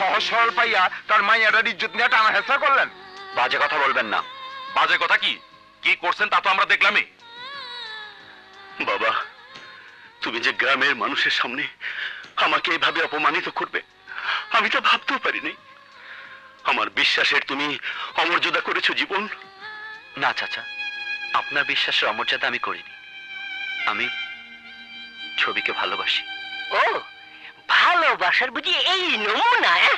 সহজ সরল পাইয়া তার মাইয়াটার ইজ্জত নিয়ে টানা হেসা করলেন। বাজে কথা বলবেন না। বাজে কথা কি? কি করছেন তা তো আমরা দেখলামই। বাবা তুমি যে গ্রামের মানুষের সামনে আমাকে এভাবে অপমানিত করবে আমি তা ভাবতেও পারিনি। আমার বিশ্বাসের তুমি অমর্যাদা করেছ জীবন। না চাচা আপনার বিশ্বাসের অমর্যাদা আমি করিনি। আমি ছবিকে ভালোবাসি। ও ভালোবাসার বুঝি এই নমুনা হ্যাঁ?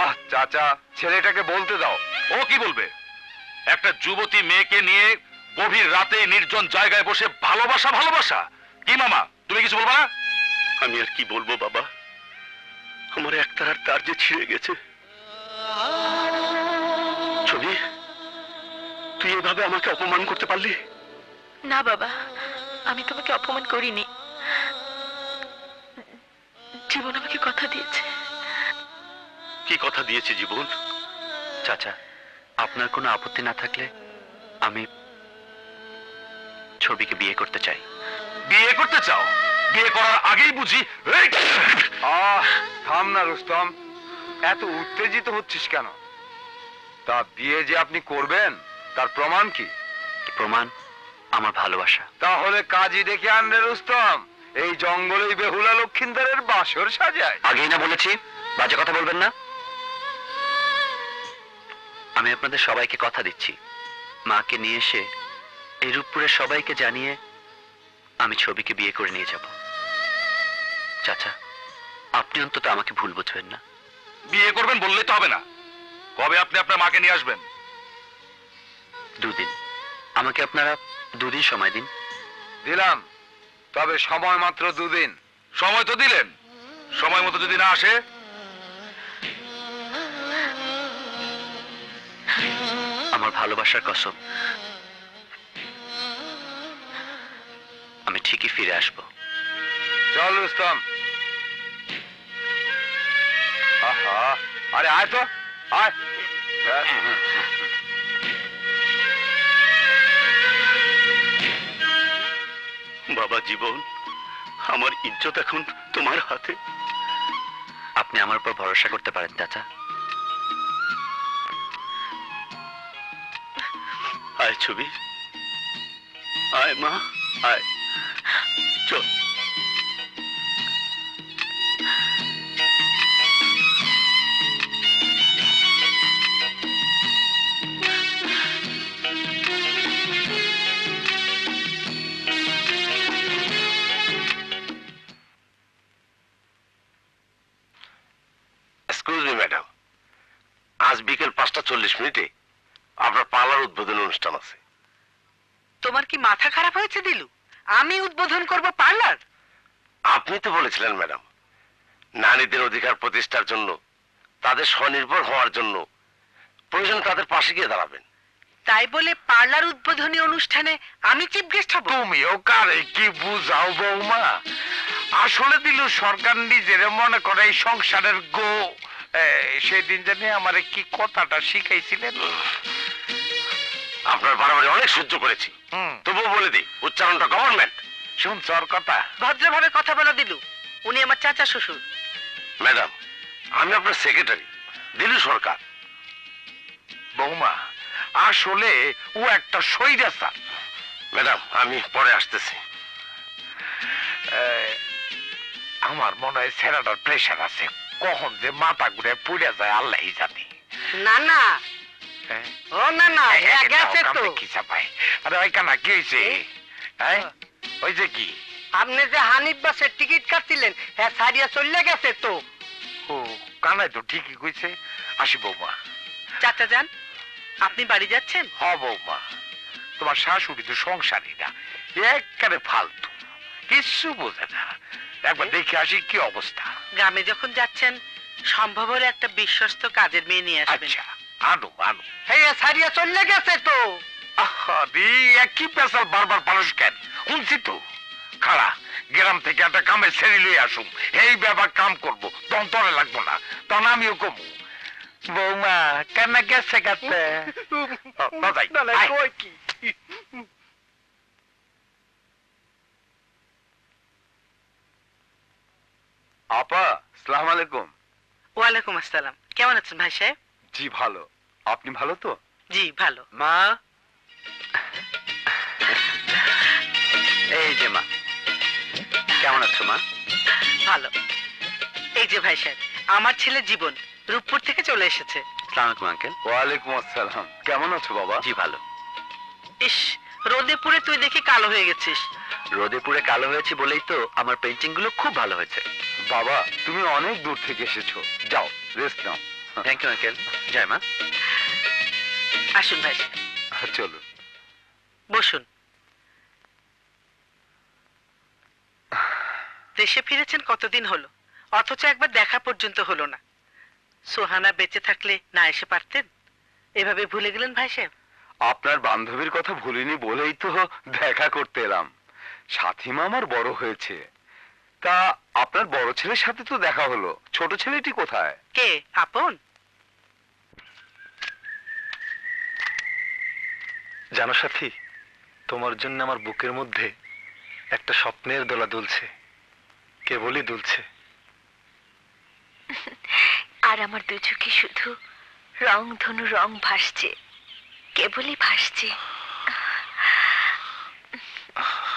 আহ চাচা ছেলেটাকে বলতে দাও। ও কি বলবে? একটা যুবতী মেয়েকে নিয়ে গভীর রাতে নির্জন জায়গায় বসে ভালোবাসা ভালোবাসা। কি মামা তুমি কিছু বলবা না? আমি আর কি বলব বাবা? আমার একতারার তার যে ছিঁড়ে গেছে। ছবি তুই এভাবে আমাকে অপমান করতে পারলি? না বাবা আমি তোমাকে অপমান করিনি। জীবন আমাকে কথা দিয়েছে। কি কথা দিয়েছে জীবন? চাচা আপনার কোনো আপত্তি না থাকলে আমি ছবিকে বিয়ে করতে চাই। বিয়ে করতে চাও? বিয়ে করার আগেই বুঝি। আহ থাম না রুস্তম। এত উত্তেজিত হচ্ছিস কেন? তা বিয়ে যে আপনি করবেন তার প্রমাণ কি? প্রমাণ আমার ভালোবাসা। তাহলে কাজই দেখে আনলে রুস্তম। এই জঙ্গলেই বেহুলা লক্ষিন্দরের বাসর সাজায়। আগেই না বলেছি বাজে কথা বলবেন না। আমি আপনাদের সবাইকে কথা দিচ্ছি। মাকে নিয়ে এসে এই রূপপুরের সবাইকে জানিয়ে আমি ছবিকে বিয়ে করে নিয়ে যাব। চাচা আপনি অন্তত আমাকে ভুল বুঝবেন না। বিয়ে করবেন বললে তো হবে না। কবে আপনি আপনার মাকে নিয়ে আসবেন? দুদিন। আমাকে আপনারা দুদিন সময় দিন। দিলাম। তবে সময় মাত্র দুদিন। সময় তো দিলেন। সময় মতো যদি না আসে? আমার ভালোবাসার কসম। আমি ঠিকই ফিরে আসব। চল রুস্তম। আহা আরে আয় তো আয়। বাবা জীবন, আমার ইজ্জত এখন তোমার হাতে। আপনি আমার উপর ভরসা করতে পারেন, চাচা। আয় ছবি। আয় মা, আয়। চল। পাঁচটা চল্লিশ মিনিটে আপনার পার্লার উদ্বোধন অনুষ্ঠান আছে। তোমার কি মাথা খারাপ হয়েছে দিলু? আমি উদ্বোধন করব পার্লার? আপনি তো বলেছিলেন ম্যাডাম নারীদের অধিকার প্রতিষ্ঠার জন্য তাদের স্বনির্ভর হওয়ার জন্য প্রয়োজন তাদের পাশে গিয়ে দাঁড়াবেন। তাই বলে পার্লার উদ্বোধনী অনুষ্ঠানে আমি চিফ গেস্ট হব? তুমিও কারে কি বুঝাও বৌমা? আসলে দিলু সরকার নিজের মনে করে এই সংসারের গো সেদিন জানি আমার কি কথাটা শিখাইছিলেন? আপনার বাড়াবাড়ি অনেক সহ্য করেছি। তবুও বলে দিই উচ্চারণটা গভর্নমেন্ট শুনছ ওর কথা? ভদ্রভাবে কথা বলো দিলু। উনি আমার চাচা শ্বশুর। ম্যাডাম আমি আপনার সেক্রেটারি দিলু সরকার। বৌমা আসলে ও একটা সৈরাচার ম্যাডাম আমি পরে আসতেছি। আমার মনে হয় ছেলেটার প্রেশার আছে। কখন যে মাথা ঘুরে পুড়ে যায় আল্লাহ জানি। না না? ও না না গেছে তো। কি চাপায়? আরে ওই কানা কি হয়েছে হ্যাঁ ওই যে কি? আপনি যে হানিফ বাসের টিকিট কাটছিলেন হ্যাঁ সারিয়া চলে গেছে তো। ও কানাই তো ঠিকই কইছে। আসি বৌমা। চাচা যান আপনি বাড়ি যাচ্ছেন? হ বৌমা। তোমার শাশুড়ি তো সংসারী না একবারে ফালতু। কিচ্ছু বোঝে না। একবার দেখে আসি কি অবস্থা। গ্রামে যখন যাচ্ছেন সম্ভব হলে একটা বিশ্বস্ত কাজের মেয়ে নিয়ে আসবেন। আচ্ছা আনো আনো। হ্যাঁ সারিয়া চলে গেছে তো। আরে একই পেশাল বারবার পারস কেন? শুনছি তো। খাড়া গ্রাম থেকে একটা কামে ছেড়ে লই আসুম এই ব্যাপার কাম করব তখন তোরে লাগবো না। তখন আমিও কমু। বৌমা কেন গেছে গেছে বাজাই কই কি আপা সালাম আলাইকুম। ওয়ালাইকুম আসসালাম। কেমন আছেন ভাই সাহেব? জি ভালো। আপনি ভালো তো? জি ভালো। মা? এই যে মা। কেমন আছো মা? ভালো। এই যে ভাই সাহেব আমার ছেলে জীবন রূপপুর থেকে চলে এসেছে। সালাম আলাইকুম আঙ্কেল। ওয়ালাইকুম আসসালাম। কেমন আছো বাবা? জি ভালো। ইস রোদে পুড়ে তুই দেখি কালো হয়ে গেছিস। রোদে পুড়ে কালো হয়েছে বলেই তো আমার পেন্টিংগুলো খুব ভালো হয়েছে। বাবা তুমি অনেক দূর থেকে এসেছ। যাও রেস্ট নাও। থ্যাংক ইউ আঙ্কেল জয় মা। আসুন ভাই। চলো। বসুন। দেশে ফিরেছেন কতদিন হলো? অথচ একবার দেখা পর্যন্ত হলো না। সোহানা বেঁচে থাকলে না এসে পারতেন? এভাবে ভুলে গেলেন ভাই সাহেব? আপনার বান্ধবীর কথা ভুলিনি বলেই তো দেখা করতে এলাম। সাথী আমার বড় হয়েছে। তা আপনার বড় ছেলের সাথে তো দেখা হলো। ছোট ছেলেটি কোথায়? কে? আপন? জানো সাথী তোমার জন্য আমার বুকের মধ্যে একটা স্বপ্নের দোলা দুলছে। কেবলই দুলছে। আর আমার দু চোখে শুধু রং ধনু রং ভাসছে। কেবলই ভাসছে।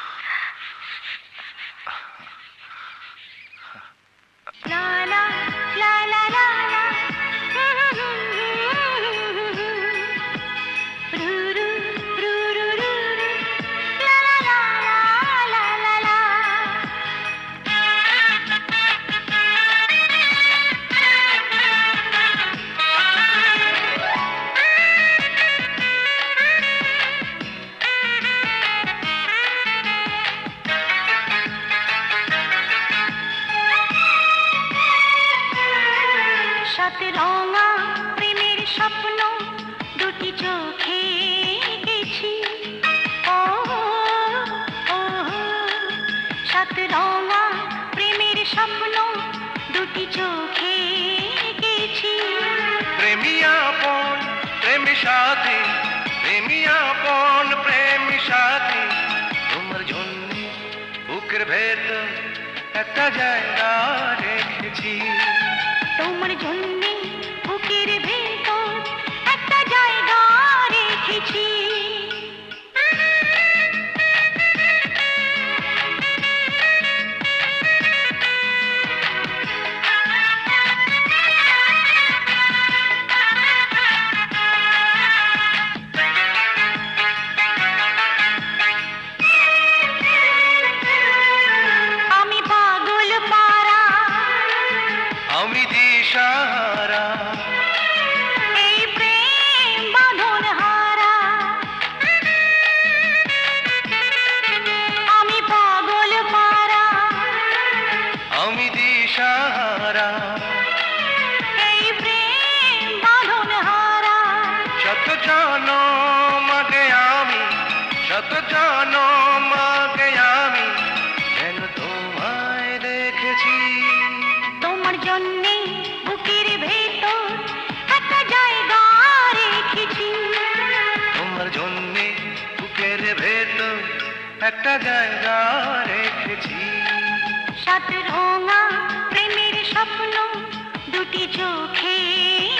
চোখে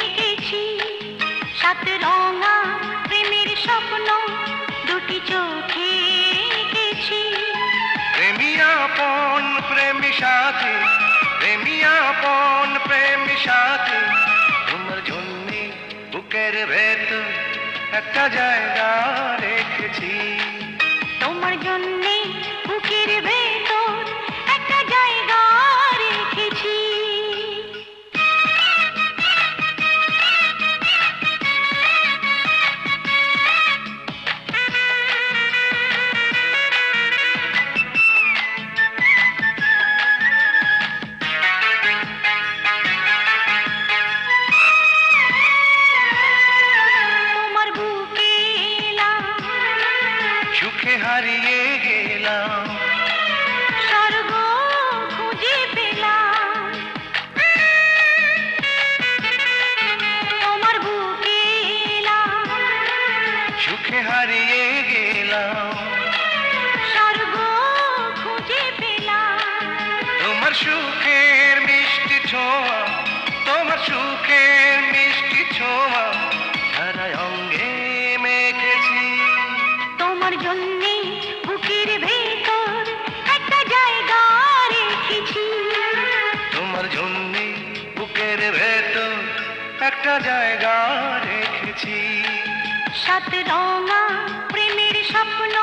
এঁকেছি সাত রঙা প্রেমের স্বপ্ন, দুটি চোখে এঁকেছি প্রেমিয়াপন প্রেমী সাথী প্রেমিয়াপন প্রেমী সাথী। তোমার জন্যে বুকের ভেতর একটা জায়গা সাত রঙা প্রেমের স্বপ্ন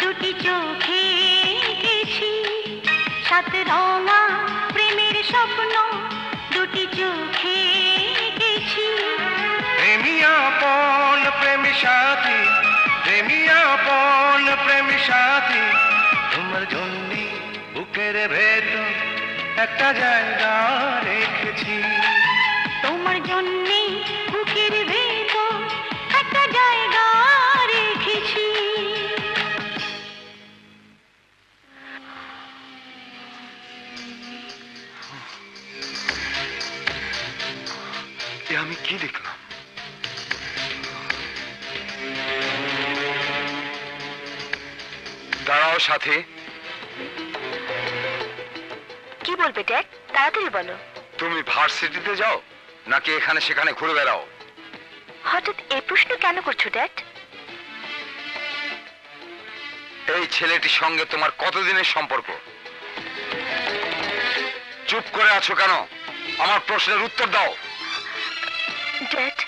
দুটি চোখে এঁকেছি সাত রঙা প্রেমের স্বপ্ন দুটি চোখে এঁকেছি প্রেমিয়াপন প্রেমী সাথী প্রেমিয়াপন প্রেমী সাথী তোমার জন্যে বুকের ভেতর একটা জায়গা রেখেছি। তোমার জন্যে কি দেখলাম দাঁড়াও সাথে। কি বলবে ড্যাড তাড়াতাড়ি বলো। তুমি ভার্সিটিতে যাও নাকি এখানে সেখানে ঘুরে বেড়াও? হঠাৎ এই প্রশ্ন কেন করছ ড্যাড এই ছেলেটির সঙ্গে তোমার কতদিনের সম্পর্ক? চুপ করে আছো কেন? আমার প্রশ্নের উত্তর দাও। ড্যাড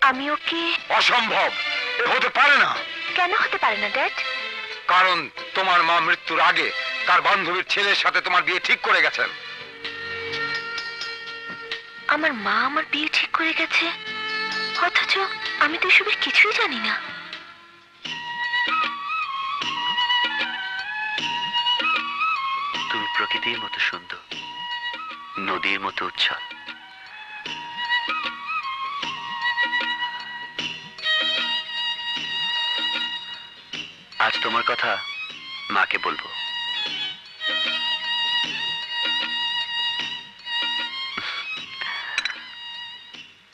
আমি ওকে অসম্ভব। এ হতে পারে না। কেন হতে পারে না ড্যাড কারণ তোমার মা মৃত্যুর আগে তার বান্ধবীর ছেলের সাথে তোমার বিয়ে ঠিক করে গেছেন। আমার মা আমার বিয়ে ঠিক করে গেছে। অথচ আমি তো এসবের কিছুই জানি না। তুমি প্রকৃতির মতো সুন্দর নদীর মতো উচ্ছল। আজ তোমার কথা মাকে বলব।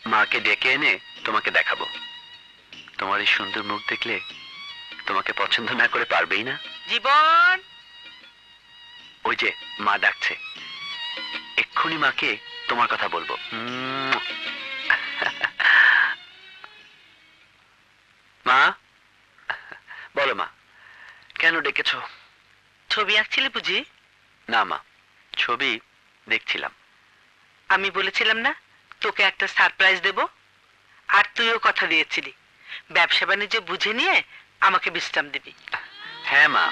মাকে ডেকে এনে তোমাকে দেখাবো। তোমার এই সুন্দর মুখ দেখলে তোমাকে পছন্দ না করে পারবেই না? জীবন! ওই যে মা ডাকছে। এক্ষুনি মাকে তোমার কথা বলব। মা? বলো মা। কেন ডেকেছো? ছবি আঁকছিলে বুঝি না মা ছবি দেখছিলাম। আমি বলেছিলাম না তোকে একটা সারপ্রাইজ দেব আর তুইও কথা দিয়েছিলি। ব্যবসা বাণিজ্য বুঝে নিয়ে আমাকে বিশ্রাম দিবি। হ্যাঁ মা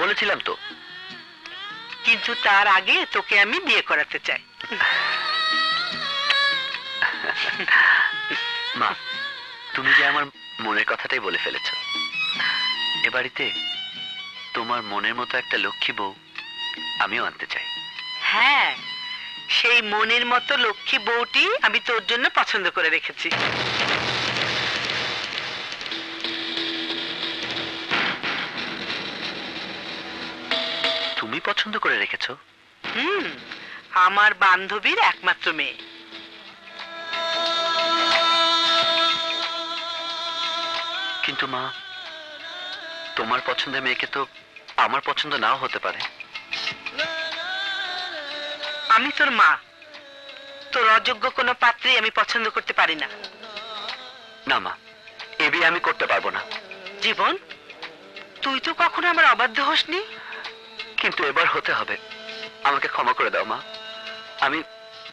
বলেছিলাম তো। কিন্তু তার আগে তোকে আমি বিয়ে করাতে চাই। মা তুমি যে আমার মনের কথাটাই বলে ফেলেছ এ বাড়িতে তোমার মনের মতো একটা লক্ষ্মী বউ আমিও আনতে চাই। হ্যাঁ সেই মনের মতো লক্ষ্মী বউটি আমি তোর জন্য পছন্দ করে রেখেছি। তুমি পছন্দ করে রেখেছো? হুম আমার বান্ধবীর একমাত্র মেয়ে। কিন্তু মা তোমার পছন্দের মেয়েকে তো আমার পছন্দ নাও হতে পারে। আমি তোর মা। তোর অযোগ্য কোনো পাত্রী আমি পছন্দ করতে পারি না। না মা এ বিয়ে আমি করতে পারব না। জীবন তুই তো কখনো আমার অবাধ্য হসনি। কিন্তু এবার হতে হবে। আমাকে ক্ষমা করে দাও মা। আমি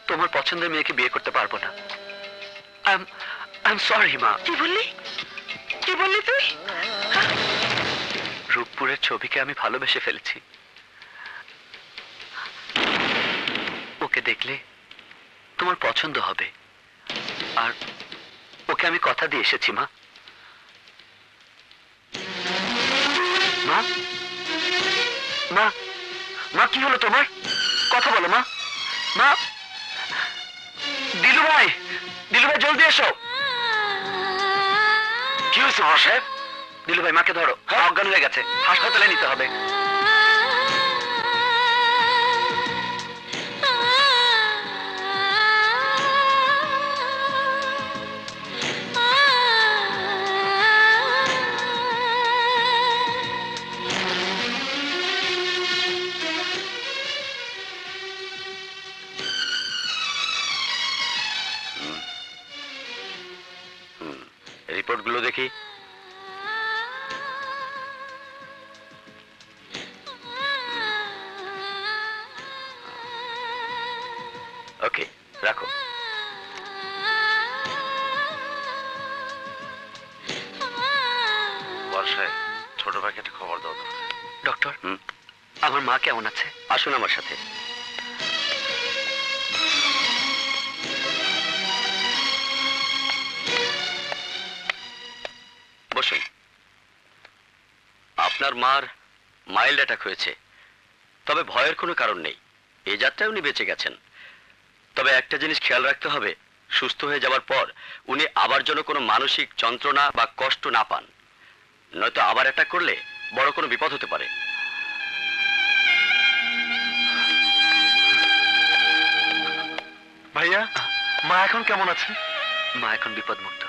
তোমার পছন্দের মেয়েকে বিয়ে করতে পারব না। আই এম সরি মা। কি বললি? কি বললি তুই? রূপপুরের ছবিকে আমি ভালোবেসে ফেলেছি। ওকে দেখলে তোমার পছন্দ হবে। আর ওকে আমি কথা দিয়ে এসেছি, মা। মা? মা? কি হলো তোমার? কথা বলো, মা। মা? দিলু ভাই দিলু ভাই জলদি এসো। কি হয়েছে মা সাহেব দিলু ভাই মাকে ধরো। অজ্ঞান হয়ে গেছে। হাসপাতালে নিতে হবে। আসুন আমার সাথে। বসুন। আপনার মার মাইল্ড অ্যাটাক হয়েছে। তবে ভয়ের কোনো কারণ নেই। এই যাত্রায় উনি বেঁচে গেছেন। তবে একটা জিনিস খেয়াল রাখতে হবে, সুস্থ হয়ে যাওয়ার পর উনি আবার যেন কোনো মানসিক যন্ত্রণা বা কষ্ট না পান। নয়তো আবার অ্যাটাক করলে বড় কোনো বিপদ হতে পারে। ভাইয়া মা এখন কেমন আছে? মা এখন বিপদমুক্ত।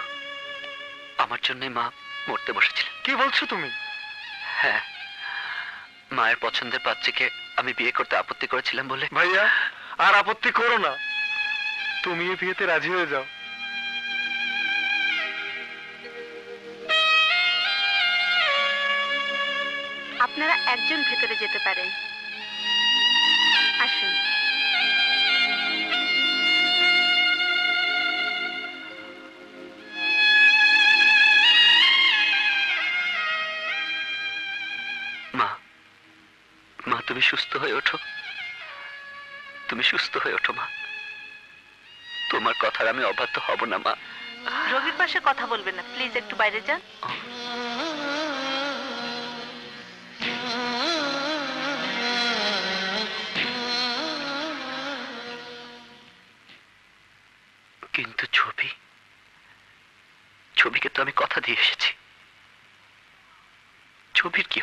আমার জন্যই মা মরতে বসেছিলেন। কি বলছো তুমি? হ্যাঁ মায়ের পছন্দের পাত্রীকে আমি বিয়ে করতে আপত্তি করেছিলাম বলে। ভাইয়া আর আপত্তি করো না। তুমি এই বিয়েতে রাজি হয়ে যাও। আপনারা একজন ভেতরে যেতে পারেন। তুমি সুস্থ হয়ে ওঠো। তুমি সুস্থ হয়ে ওঠো মা। তোমার কথার আমি অবাধ্য হব না মা। রোগীর পাশে কথা বলবেন না। প্লিজ একটু বাইরে যান। কিন্তু ছবি ছবিকে তো আমি কথা দিয়ে এসেছি। ছবির কি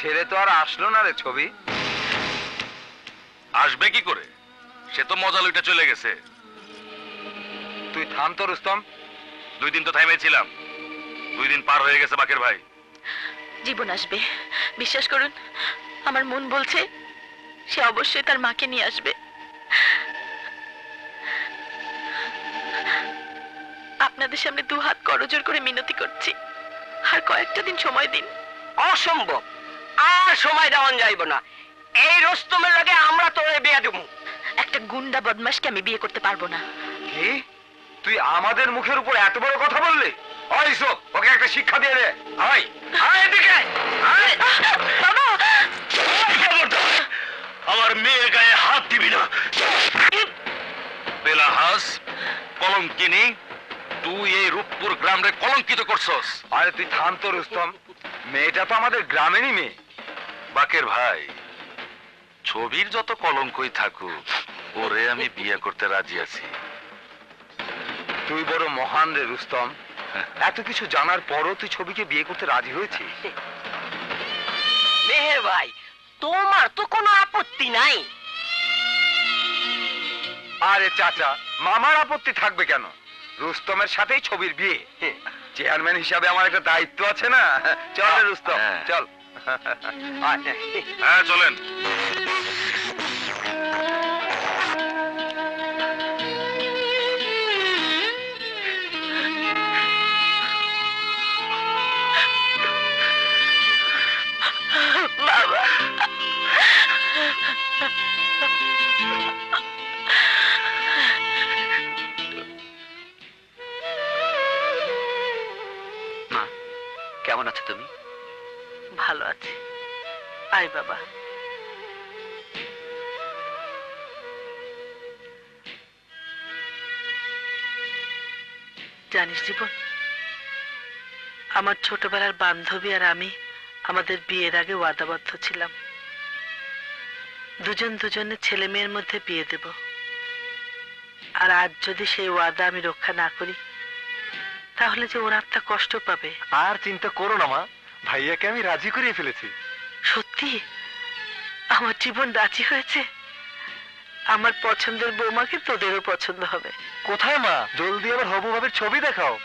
ছেলে তো আর আসলো না রে ছবি। আসবে কি করে? সে তো মজা লুইটা চলে গেছে। তুই থাম তো রুস্তম। দুই দিন তো থাইমেছিলাম দুই দিন পার হয়ে গেছে বাকের ভাই। জীবন আসবে। বিশ্বাস করুন আমার মন বলছে সে অবশ্যই তার মাকে নিয়ে আসবে। আপনাদের সামনে দু হাত করজোর করে মিনতি করছি। আর কয়েকটা দিন সময় দিন। অসম্ভব! আর সময় দেওয়ান যাইব না। এই রস্তমের লগে আমরা তো বিয়া দেবো একটা গুন্ডা বদমাশকে আমি বিয়ে করতে পারব না। কি? তুই আমাদের মুখের উপর এত বড় কথা বললি? ওই ওকে একটা শিক্ষা দিয়ে দে। আয় আয় এদিকে। আয়। বাবা! আমার মেয়ের গায়ে হাত দিবি না। বেলাহাস কলঙ্কিনী তুই এই রূপপুর গ্রামরে কলঙ্কিত করছস। আরে তুই থাম তো রুস্তম। মেয়েটা তো আমাদের গ্রামেরই মেয়ে। বাকের ভাই ছবির যত কলঙ্কই থাকুক ওরে আমি বিয়ে করতে রাজি আছি। তুই বড় মহান রে রুস্তম। এত কিছু জানার পরও তুই ছবিকে বিয়ে করতে রাজি হয়েছিস? মেহের ভাই তোমার তো কোনো আপত্তি নাই। আরে চাচা মামার আপত্তি থাকবে কেন? রুস্তমের সাথেই ছবির বিয়ে। চেয়ারম্যান হিসাবে আমার একটা দায়িত্ব আছে না? চল রুস্তম হ্যাঁ। চল। হ্যাঁ চলেন। কেমন আছো তুমি? ভালো আছে। আয় বাবা। জানিস জীবন, আমার ছোটবেলার বান্ধবী আর আমি আমাদের বিয়ের আগে ওয়াদাবদ্ধ ছিলাম। দুজন দুজনের ছেলে মেয়ের মধ্যে বিয়ে দেব। আর আজ যদি সেই ওয়াদা আমি রক্ষা না করি, তাহলে যে ওর আত্মা কষ্ট পাবে। আর চিন্তা করো না, মা। ভাইয়াকে আমি রাজি করিয়ে ফেলেছি। সত্যি? আমার জীবন রাজি হয়েছে? আমার পছন্দের বৌমাকে তোদেরও পছন্দ হবে। কোথায় মা? জলদি আবার হবু ভাবের ছবি দেখাও।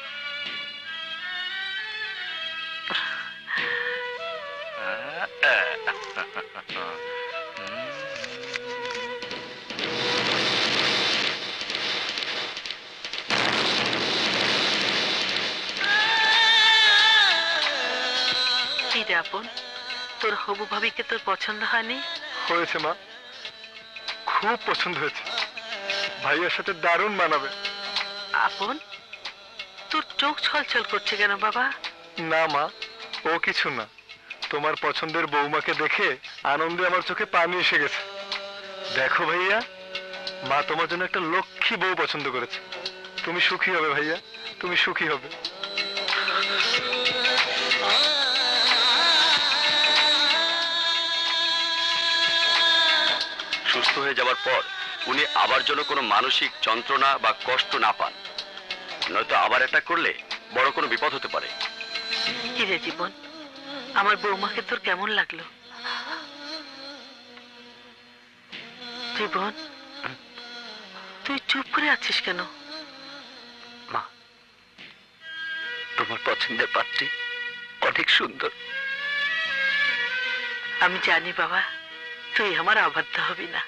রে আপন তোর হবু ভাবিকে তোর পছন্দ হয়নি? হয়েছে মা খুব পছন্দ হয়েছে। ভাইয়ার সাথে দারুণ মানাবে। আপন তোর চোখ ছলছল করছে কেন বাবা? না মা ও কিছু না। তোমার পছন্দের বৌমাকে দেখে আনন্দে আমার চোখে পানি এসে গেছে। দেখো ভাইয়া মা তোমার জন্য একটা লক্ষ্মী বউ পছন্দ করেছে। তুমি সুখী হবে ভাইয়া তুমি সুখী হবে। সুস্থ হয়ে যাওয়ার পর উনি আবার যেন কোনো মানসিক যন্ত্রণা বা কষ্ট না পান। নয়তো আবার এটা করলে বড় কোনো বিপদ হতে পারে। কি রে জীবন আমার বৌমাকে তোর কেমন লাগল? জীবন তুই চুপ করে আছিস কেন? মা তোমার পছন্দের পাত্রী অনেক সুন্দর। আমি জানি বাবা তুই আমার অবাধ্য হবি না।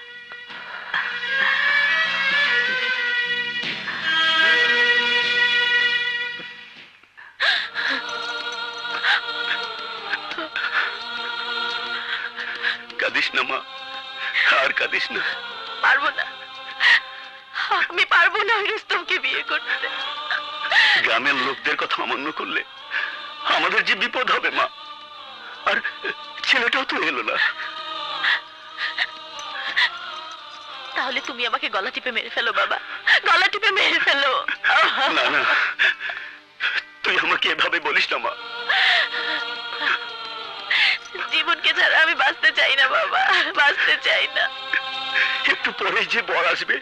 কাঁদিস না মা। আর কাঁদিস না। পারব না। আমি পারব না রুস্তমকে বিয়ে করতে। গ্রামের লোকদের কথা অমান্য করলে আমাদের যে বিপদ হবে মা। আর ছেলেটাও তো এলো না। তাহলে তুমি আমাকে গলা টিপে মেরে ফেলো বাবা। গলা টিপে মেরে ফেলো। না না। তুই আমাকে এভাবে বলিস না মা। জীবনকে ছাড়া আমি বাঁচতে চাই না বাবা। বাঁচতে চাই না। একটু পরে যে বর আসবে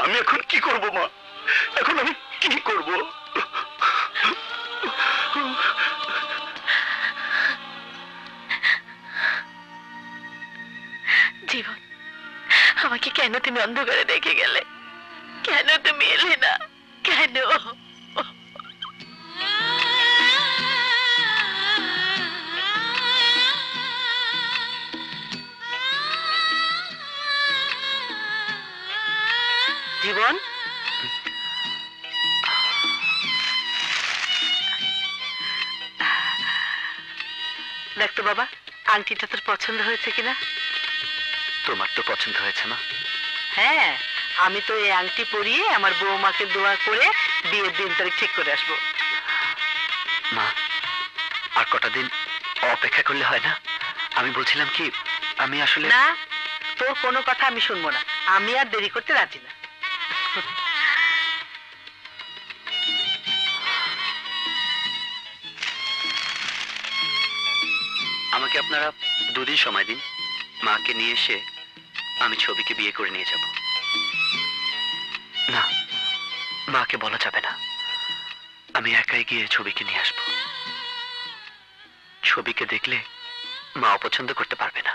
আমি এখন কি করব মা? এখন আমি বলব জীবন আমাকে কেন তুমি অন্ধকারে দেখে গেলে? কেন তুমি এলে না? কেন? জীবন? দেখতো বাবা আংটিটা তোর পছন্দ হয়েছে কিনা? তোমার তো পছন্দ হয়েছে মা। হ্যাঁ আমি তো এই আংটি পরিয়ে আমার বৌমাকে দোয়া করে বিয়ের দিন তারিখ ঠিক করে আসব। মা আর কটা দিন অপেক্ষা করলে হয় না? আমি বলছিলাম কি আমি আসলে না তোর কোনো কথা আমি শুনব না। আমি আর দেরি করতে রাজি না। আপনারা দুদিন সময় দিন। মাকে নিয়ে এসে আমি ছবিকে বিয়ে করে নিয়ে যাব। না, মাকে বলা যাবে না। আমি একাই গিয়ে ছবিকে নিয়ে আসব। ছবিকে দেখলে মা অপছন্দ করতে পারবে না।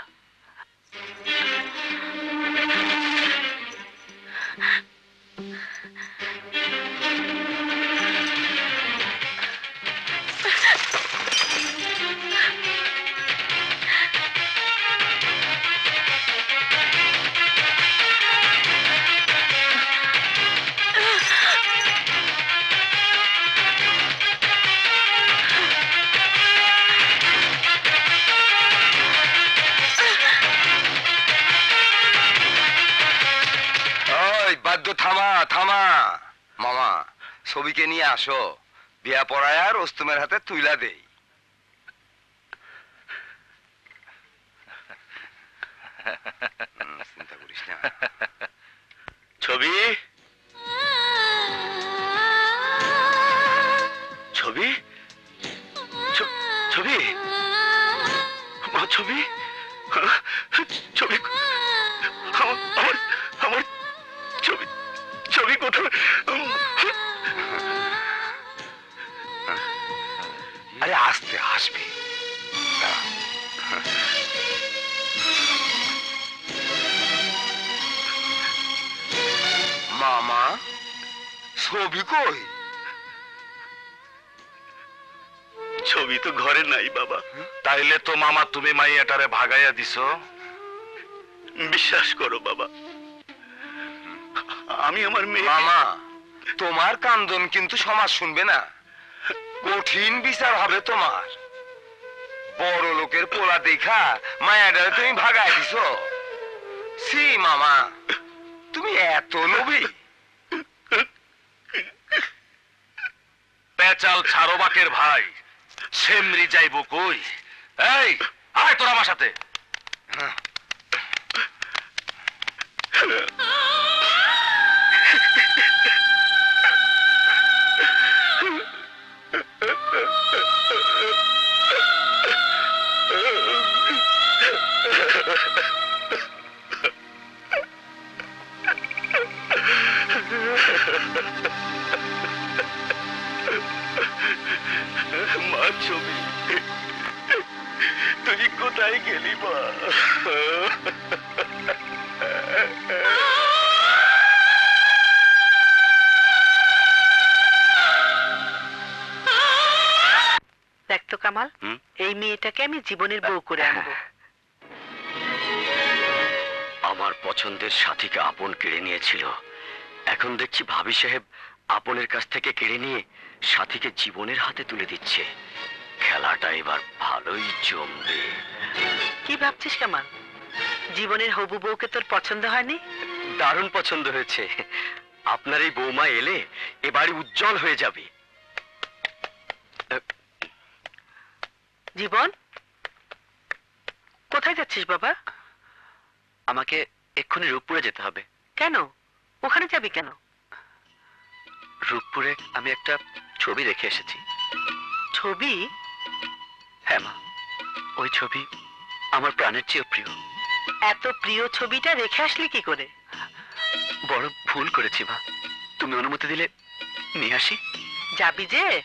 আসো। বিয়া পড়ায় আর ওস্তুমের হাতে তুইলা দেই। চিন্তা করিস না। তাইলে তো মামা তুমি মাইয়াটারে ভাগাইয়া দিছো। বিশ্বাস করো বাবা। আমি আমার মেয়ে মামা তোমার কান্দন কিন্তু সমাজ শুনবে না। কঠিন বিচার হবে তোমার। বড় লোকের পোলা দেখা মায়াডারে তুমি ভাগাই দিছো। সি মামা তুমি এত লোভী। পেচাল ছাড়োবাকের ভাই সেমরি যাইব কই? এই আয় তোর আমার সাথে। দেখতো কামাল? এই মেয়েটাকে আমি জীবনের বউ করে আনব। আমার পছন্দের সাথীকে আপন কেড়ে নিয়েছিল। এখন দেখছি ভাবি সাহেব আপনের কাছ থেকে কেড়ে নিয়ে সাথীকে জীবনের হাতে তুলে দিচ্ছে। খেলাটা এবার ভালোই জমবে। কি ভাবছিস কামাল? জীবনের হবু বউকে তোর পছন্দ হয়নি? দারুণ পছন্দ হয়েছে। আপনার এই বৌমা এলে এ বাড়ি উজ্জ্বল হয়ে যাবে। জীবন? কোথায় যাচ্ছিস বাবা? আমাকে এক্ষুনি রূপপুরে যেতে হবে। কেন? ওখানে যাবি কেন? রূপপুরে আমি একটা ছবি রেখে এসেছি। ছবি? হ্যাঁ মা ওই ছবি আমার প্রাণের চেয়েও প্রিয়। এত প্রিয় ছবিটা রেখে আসলি কি করে? বড় ভুল করেছি মা। তুমি অনুমতি দিলে নিয়ে আসি। যাবি যে?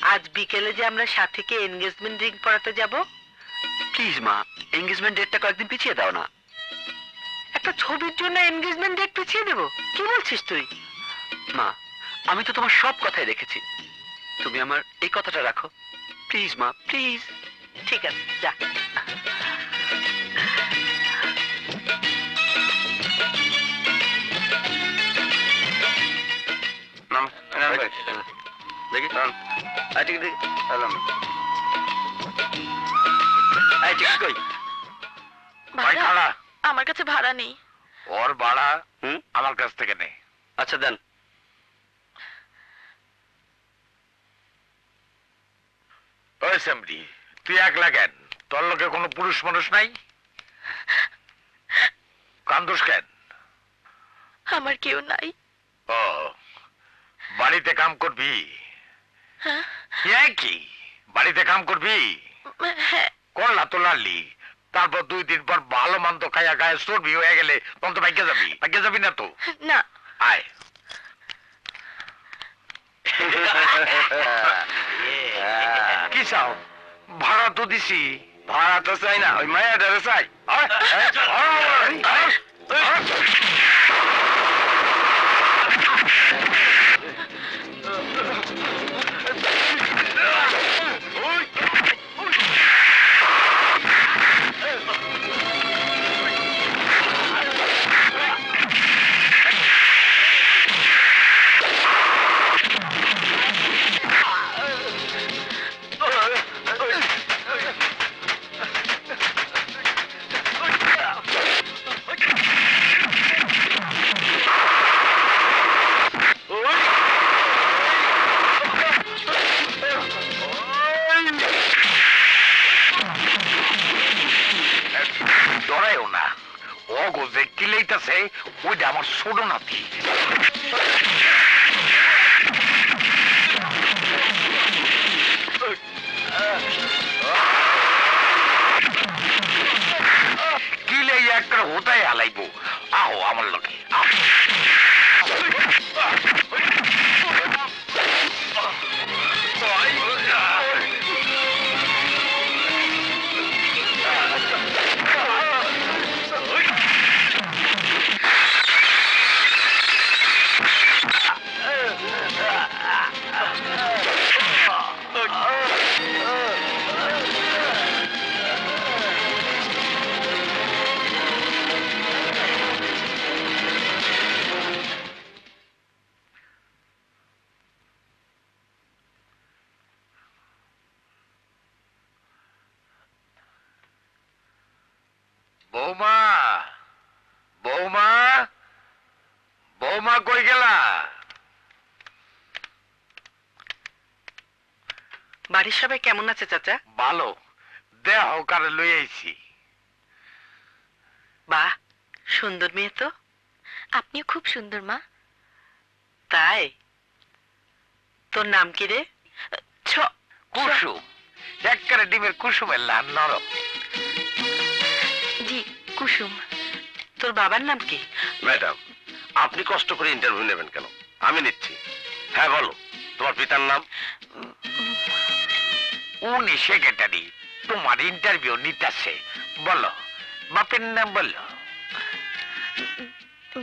আজ বিকেলে যে আমরা সাথীকে এনগেজমেন্ট রিং পড়াতে যাব? প্লিজ মা এঙ্গেজমেন্ট ডেটটা কয়েকদিন পিছিয়ে দাও না। একটা ছবির জন্য এনগেজমেন্ট ডেট পিছিয়ে দেবো? কি বলছিস তুই? মা আমি তো তোমার সব কথাই রেখেছি। তুমি আমার এই কথাটা রাখো। প্লিজ মা প্লিজ ঠিক আছে যা। দেখি এলাম কই? ভাই খাড়া আমার কাছে ভাড়া নেই। ওর ভাড়া আমার কাছ থেকে নে। আচ্ছা দেন। ওই সেমরি তুই একলা কেন? তোর লোকে কোনো পুরুষ মানুষ নাই? কান্দোস কেন? আমার কেউ নাই। ও বাড়িতে কাম করবি? হ্যাঁ। কি বাড়িতে কাম করবি? হ্যাঁ। করলা তো লালি তারপর দুই দিন পর ভালো মান্ত খাইয়া গায়ে চর্বি হয়ে গেলে তখন তো ভাগ্যে যাবি। ভাগ্যে যাবি না তো? না। আয়। কি চাও? ভাড়া তো দিছি। ভাড়া তো চাই না ওই মায়াটারে চাই। যে কিলেইতাছে ওইটা আমার ছোট নাতি। কিলে একটা হোতায় হালাইব? আহো আমার লোকে কি রে কুসুম। একবারে ডিমের কুসুমের লাল নরম। জি কুসুম। তোর বাবার নাম কি? ম্যাডাম আপনি কষ্ট করে ইন্টারভিউ নেবেন কেন? আমি নিচ্ছি। হ্যাঁ বলো তোমার পিতার নাম? উনি সেক্রেটারি তোমার ইন্টারভিউ নিতেছে। বলো বাপের নাম বলো।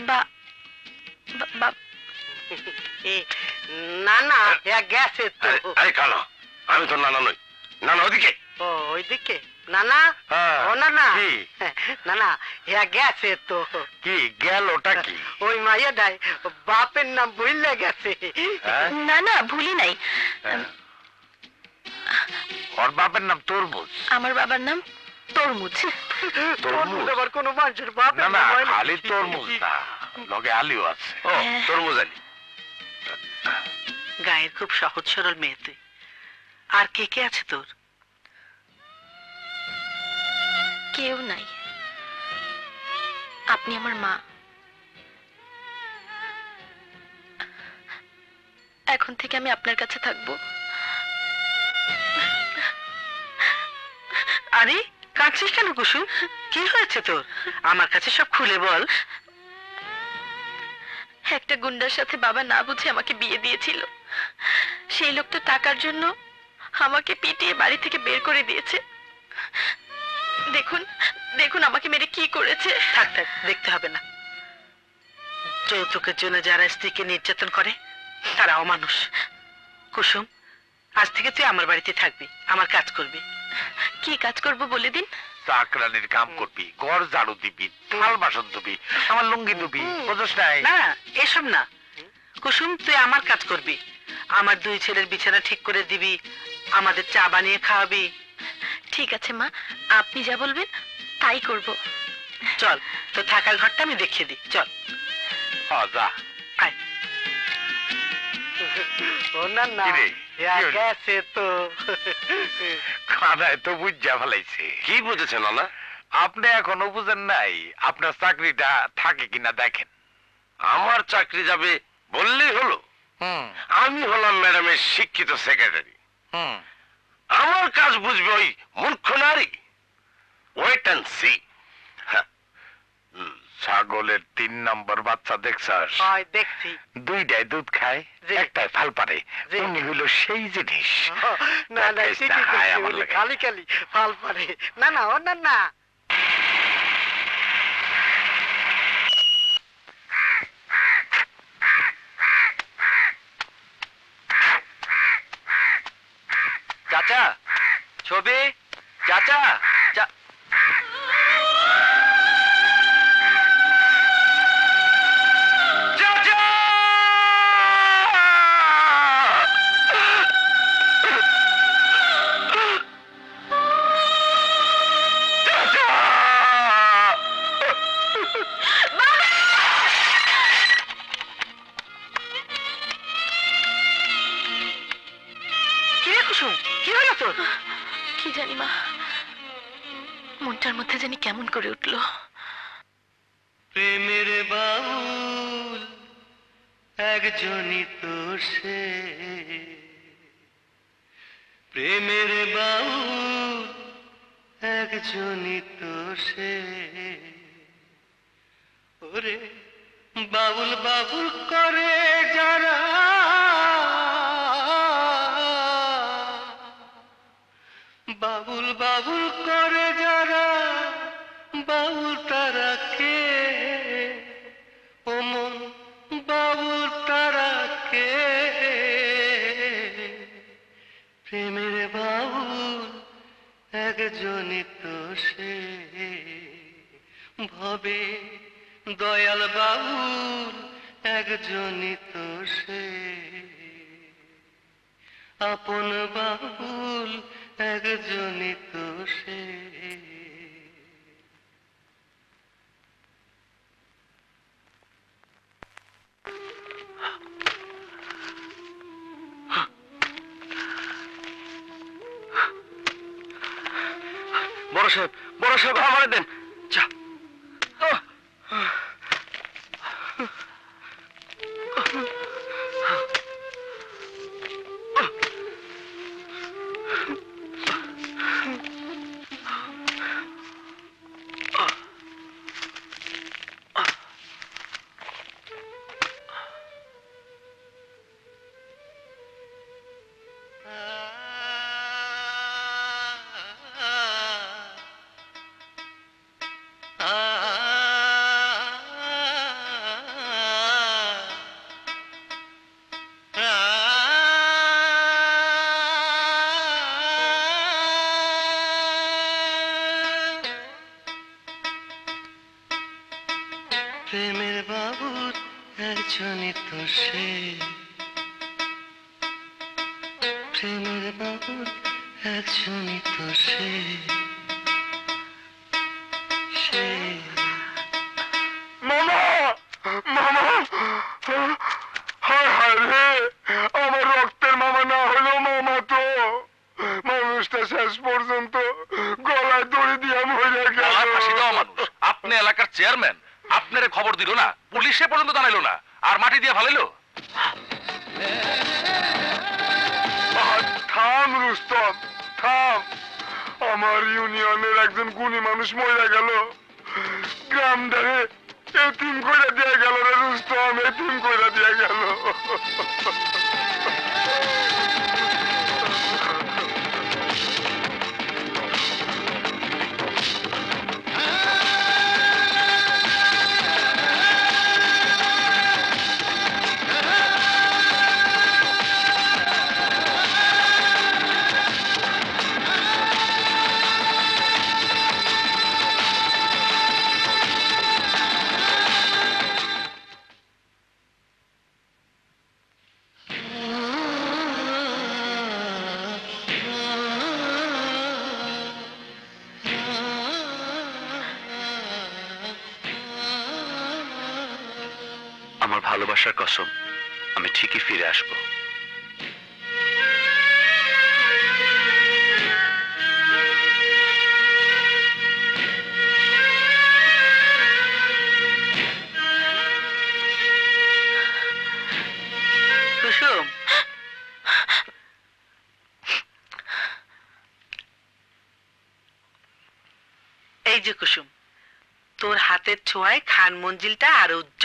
বা না না গেছে তো। আরে আরে আমি তো নানা নই। নানা ওদিকে? ও ওইদিকে। না না হ্যাঁ, ও না না কি? না না এ গেছে তো। কি গেল ওটা কি? ওই মাইয়াটাই বাপের নাম ভুললে গেছে। হ্যাঁ? না না ভুলি নাই। হ্যাঁ। ওর বাপের নাম তরমুজ। আমার বাবার নাম তরমুজ। তরমুজ? আবার কোনো মানুষের বাপের না না নাম খালি তরমুজ না লগে আলিও আছে। ও হ্যাঁ। তরমুজ আলী। গায়ের খুব সহজ সরল মেয়ে তুই। আর কে কে আছে তোর? কেউ নাই। আপনি আমার মা। এখন থেকে আমি আপনার কাছে থাকব। আরে কাঁদছিস কেন কুসুম কি হয়েছে তোর? আমার কাছে সব খুলে বল। একটা গুন্ডার সাথে বাবা না বুঝে আমাকে বিয়ে দিয়েছিল। সেই লোক তো টাকার জন্য আমাকে পিটিয়ে বাড়ি থেকে বের করে দিয়েছে। দেখুন দেখুন আমাকে মেরে কি করেছে। থাক থাক দেখতে হবে না। যৌতুকের জন্য যারা স্ত্রীকে নির্যাতন করে তারা অমানুষ। কুসুম আজ থেকে তুই আমার বাড়িতে থাকবি আমার কাজ করবি। কি কাজ করব বলে দিন? চাকরানির কাম করবি ঘর ঝাড়ু দিবি থাল বাসন ধুবি আমার লুঙ্গি ধুবি বুঝছ না এসব না। কুসুম তুই আমার কাজ করবি। আমার দুই ছেলের বিছানা ঠিক করে দিবি আমাদের চা বানিয়ে খাওয়াবি। ঠিক আছে মা। আপনি যা বলবেন তাই করব। চল তো থাকার ঘরটা আমি দেখিয়ে দিই। চল। হ্যাঁ যা। আয়। না? গেছে তো। খানায় তো বুঝা ফেলাইছে। কি বুঝেছে নানা? আপনি এখনও বুঝেন নাই আপনার চাকরিটা থাকে কিনা দেখেন। আমার চাকরি যাবে বললেই হলো। আমি হলাম ম্যাডামের শিক্ষিত সেক্রেটারি। আমার কাজ বুঝবে ওই মূর্খ নারী। ওয়েট অ্যান্ড সি ছাগলের তিন নম্বর বাচ্চা দেখছাস? দেখছি। দুইটাই দুধ খায়। একটাই ফাল পারে। উনি হইল সেই জিনিস। না না। খালি খালি ফাল পারে না না ও না না।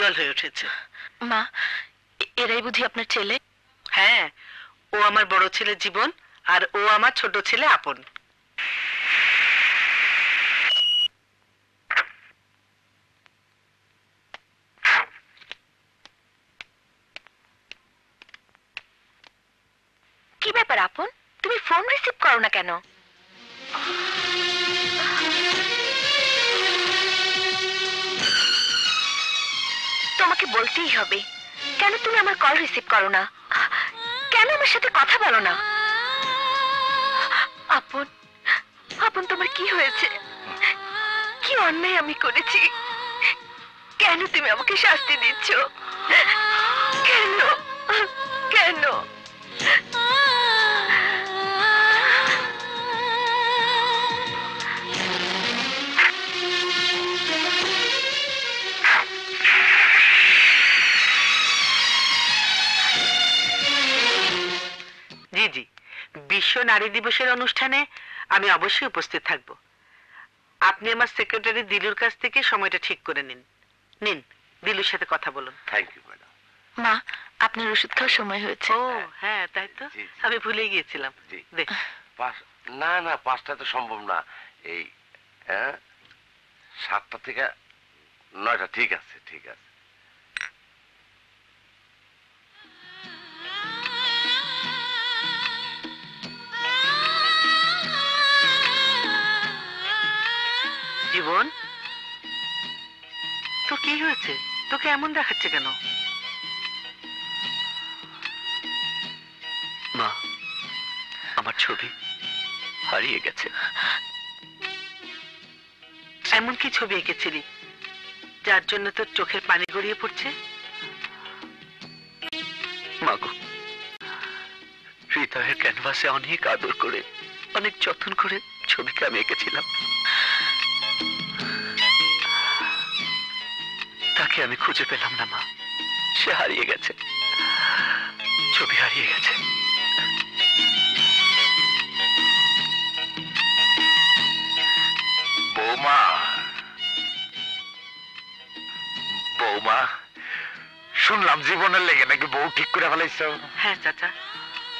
উজ্জ্বল হয়ে উঠেছে। মা এরাই বুঝি আপনার ছেলে? হ্যাঁ ও আমার বড় ছেলে জীবন আর ও আমার ছোট ছেলে আপন। কি ব্যাপার আপন? তুমি ফোন রিসিভ করো না কেন? তোমাকে বলতেই হবে। কেন তুমি আমার কল রিসিভ করো না? কেন আমার সাথে কথা বলো না? আপন আপন তোমার কি হয়েছে? কি অন্যায় আমি করেছি? কেন তুমি আমাকে শাস্তি দিচ্ছ? কেন? কেন? বিশ্ব নারী দিবসের অনুষ্ঠানে আমি অবশ্যই উপস্থিত থাকব। আপনি আমার সেক্রেটারি দিলুর কাছ থেকে সময়টা ঠিক করে নিন। নিন দিলুর সাথে কথা বলুন। থ্যাংক ইউ ম্যাডাম মা আপনার ওষুধ খাওয়ার সময় হয়েছে। ও হ্যাঁ তাই তো? জি, জি। আমি ভুলে গিয়েছিলাম। জি। দে। পাঁচ না না পাঁচটা তো সম্ভব না। এই হ্যাঁ সাতটা থেকে নয়টা ঠিক আছে ঠিক আছে। জীবন? তো কি হয়েছে? তোকে এমন দেখাচ্ছে কেন? মা আমার ছবি হারিয়ে গেছে। এমন কি ছবি এঁকেছিলি যার জন্য তোর চোখের পানি গড়িয়ে পড়ছে? মাগো হৃদয়ের ক্যানভাসে অনেক আদর করে অনেক যত্ন করে ছবিকে আমি এঁকেছিলাম। তাকে আমি খুঁজে পেলাম না মা। সে হারিয়ে গেছে। ছবি হারিয়ে গেছে। বৌমা। বৌমা শুনলাম জীবনের লেগে নাকি বউ ঠিক করে ফেলাইছ। হ্যাঁ চাচা।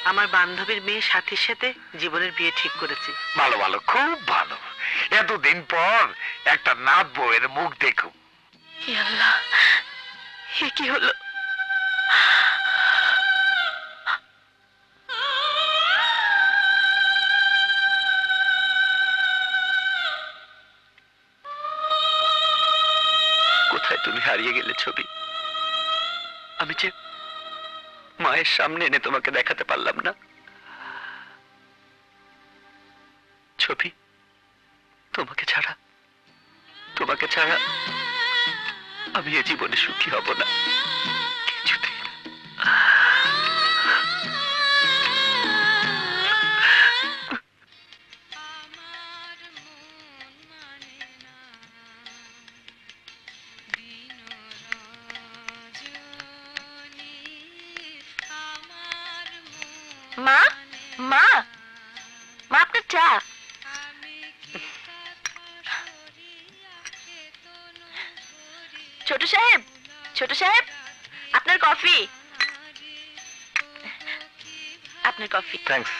আমার বান্ধবীর মেয়ে সাথীর সাথে জীবনের বিয়ে ঠিক করেছি। ভালো ভালো খুব ভালো। এতদিন পর একটা নাত বউয়ের মুখ দেখুম হে কোথায় তুমি হারিয়ে গেলে ছবি? আমি যে মায়ের সামনে এনে তোমাকে দেখাতে পারলাম না। ছবি তোমাকে ছাড়া তোমাকে ছাড়া আমি এ জীবনে সুখী হব না। মা মা মা আপনার চা ছোট সাহেব ছোট সাহেব আপনার কফি। আপনার কফি। থ্যাঙ্কস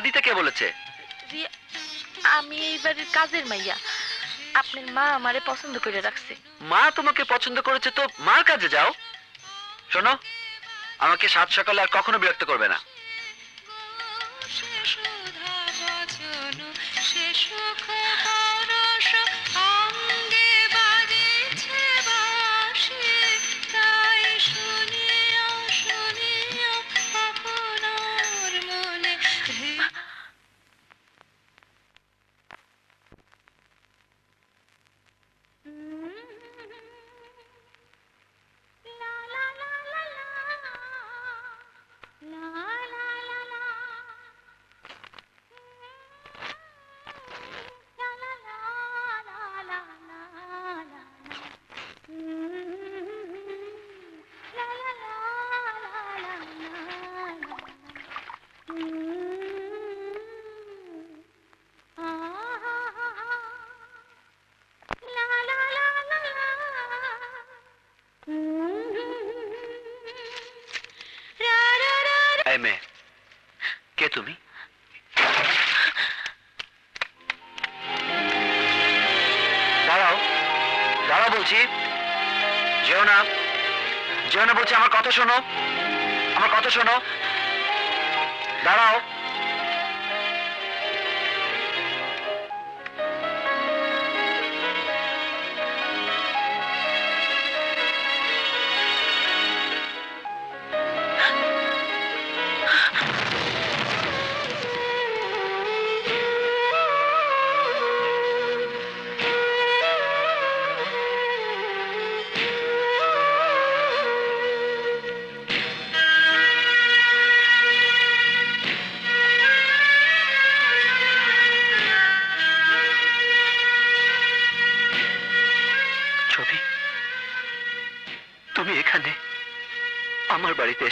তোমাকে চা দিতে কে বলেছে? রিয়া, আমি এই বাড়ির কাজের মাইয়া। আপনার মা আমারে পছন্দ করে রাখছে। মা তোমাকে পছন্দ করেছে তো মার কাজে যাও। শোনো আমাকে সাত সকালে আর কখনো বিরক্ত করবে না।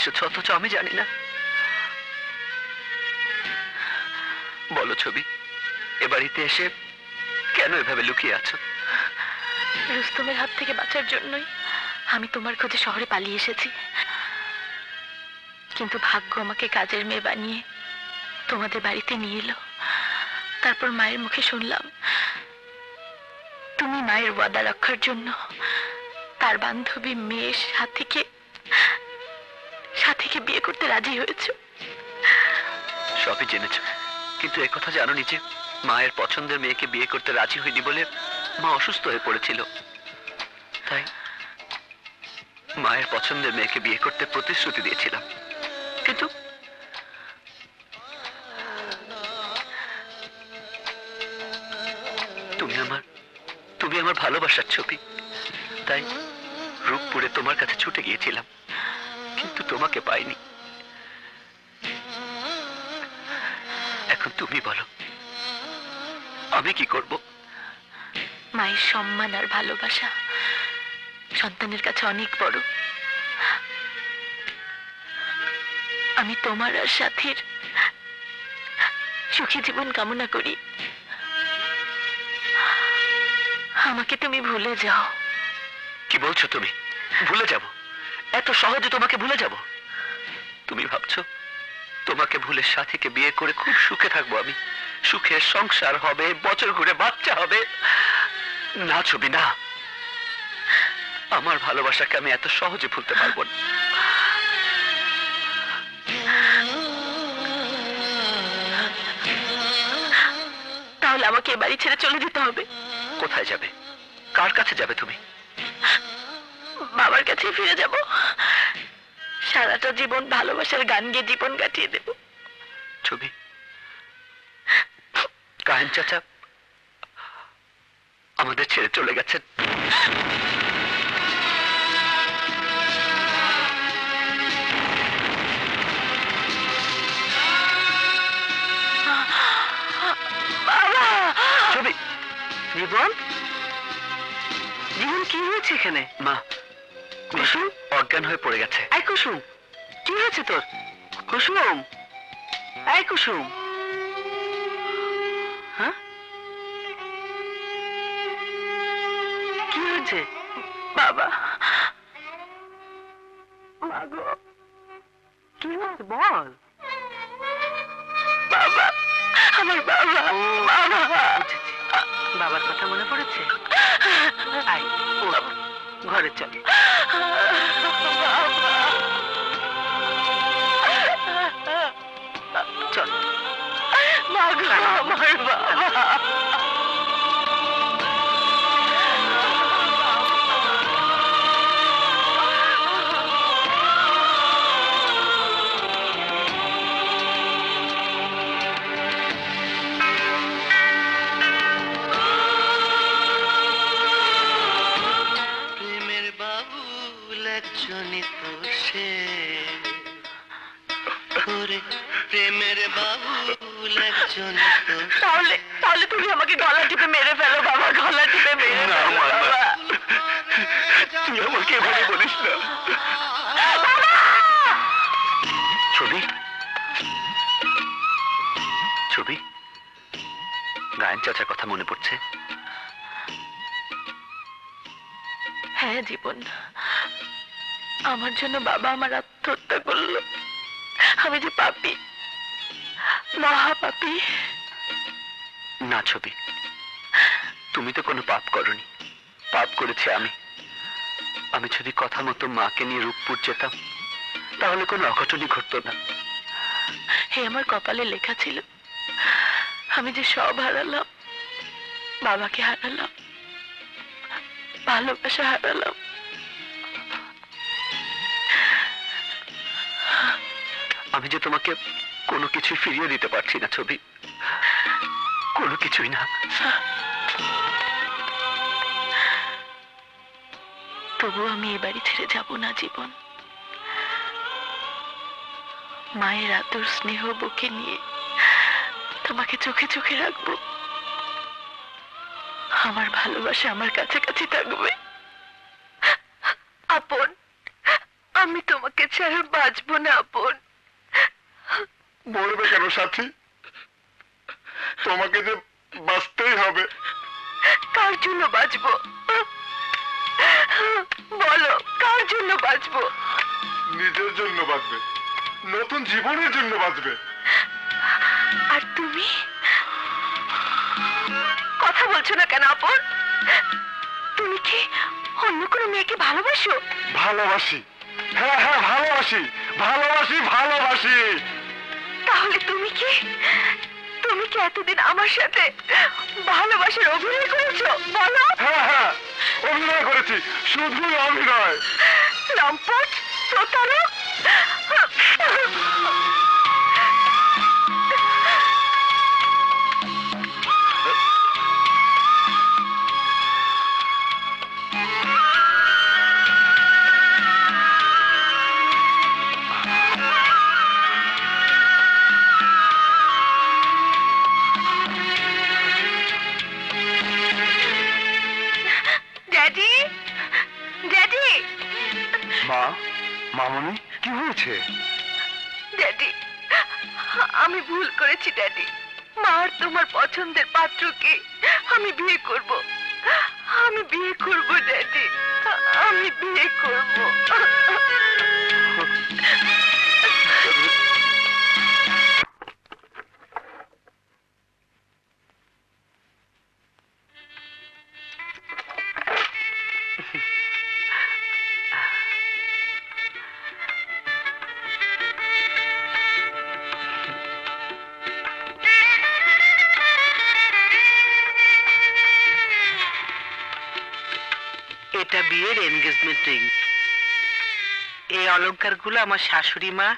এসেছ অথচ আমি জানি না। বলো ছবি, এ এসে কেন এভাবে লুকিয়ে আছো? রুস্তমের হাত থেকে বাঁচার জন্যই আমি তোমার খোঁজে শহরে পালিয়ে এসেছি। কিন্তু ভাগ্য আমাকে কাজের মেয়ে বানিয়ে তোমাদের বাড়িতে নিয়ে এলো। তারপর মায়ের মুখে শুনলাম, তুমি মায়ের ওয়াদা রক্ষার জন্য তার বান্ধবী মেয়ের সাথীকে করতে রাজি হয়েছে? সবই জেনেছো। কিন্তু একথা জানোনি যে, মায়ের পছন্দের মেয়েকে বিয়ে করতে রাজি হয়নি বলে মা অসুস্থ হয়ে পড়েছিল। তাই মায়ের পছন্দের মেয়েকে বিয়ে করতে প্রতিশ্রুতি দিয়েছিলাম। কিন্তু তুমি আমার তুমি আমার ভালোবাসার ছবি। তাই রূপপুরে তোমার কাছে ছুটে গিয়েছিলাম, কিন্তু তোমাকে পাইনি। এখন তুমি বলো। আমি কি করব? মায়ের সম্মান আর ভালোবাসা সন্তানের কাছে অনেক বড়। আমি তোমার আর সাথীর সুখী জীবন কামনা করি। আমাকে তুমি ভুলে যাও। কি বলছো তুমি? ভুলে যাব? এত সহজে তোমাকে ভুলে যাব? তুমি ভাবছ তোমাকে ভুলে সাথীকে বিয়ে করে খুব সুখে থাকব আমি। সুখের সংসার হবে বছর ঘুরে বাচ্চা হবে। না ছবি না। আমার ভালোবাসাকে আমি এত সহজে ভুলতে পারব না। তাহলে আমাকে এ বাড়ি ছেড়ে চলে যেতে হবে। কোথায় যাবে? কার কাছে যাবে তুমি? বাবার কাছে ফিরে যাব। সারাটা জীবন ভালোবাসার গান গিয়ে জীবন কাটিয়ে দেব। ছবি। কাহেন চাচা আমাদের ছেড়ে চলে গেছেন। জীবন জীবন কি হয়েছে এখানে? মা কুসুম? অজ্ঞান হয়ে পড়ে গেছে। আই কুসুম কি হয়েছে তোর? কুসুম আই কুসুম। হ্যাঁ? কি হয়েছে? বাবা। মাগো কি হয়েছে? বল। বাবা আমার বাবা বাবা। বাবার কথা মনে পড়েছে? আয়। ঘরে চল। চল। আমার বাবা তাহলে তাহলে তুমি আমাকে গলা টিপে মেরে ফেলো বাবা গলা টিপে মেরে ফেলো বাবা। তুই আমাকে এভাবে বলিস না। ছবি? ছবি? গায়ন চাচার কথা মনে পড়ছে? হ্যাঁ জীবন। আমার জন্য বাবা আমার আত্মহত্যা করল। আমি যে পাপি মহা পাপি না ছবি। তুমি তো কোনো পাপ করনি। পাপ করেছি আমি। আমি যদি কথা মতো মাকে নিয়ে রূপপুর যেতাম তাহলে কোনো অঘটনই ঘটতো না। হে আমার কপালে লেখা ছিল আমি যে সব হারালাম বাবাকে হারালাম ভালোবাসা হারালাম। আমি যে তোমাকে কোনো কিছু ফিরিয়ে দিতে পারছি না, ছবি। কোনো কিছুই না। তবু আমি এ বাড়ি ছেড়ে যাব না, জীবন। মায়ের আদর, স্নেহ, বুকে নিয়ে তোমাকে চোখে চোখে রাখব। আমার ভালোবাসা আমার কাছাকাছি থাকবে। আপন, আমি তোমাকে ছাড়া বাঁচবো না, আপন। মরবে কেন সাথী? তোমাকে যে বাঁচতেই হবে। কার জন্য বাঁচবো? বলো কার জন্য বাঁচবো? নিজের জন্য বাঁচবে। নতুন জীবনের জন্য বাঁচবে। আর তুমি? কথা বলছো না কেন আপন? তুমি কি অন্য কোনো মেয়েকে ভালোবাসো? ভালোবাসি। হ্যাঁ হ্যাঁ ভালোবাসি। ভালোবাসি ভালোবাসি। তাহলে তুমি কি? তুমি কি এতদিন আমার সাথে ভালোবাসার অভিনয় করেছ? বলো। হ্যাঁ হ্যাঁ অভিনয় করেছি। শুধু অভিনয় লম্পট প্রতারক করেছি ড্যাডি মার তোমার পছন্দের পাত্রকে আমি বিয়ে করব। আমি বিয়ে করব ড্যাডি আমি বিয়ে করব। বিয়ের এনগেজমেন্ট রিং এই অলংকারগুলো আমার শাশুড়ি মা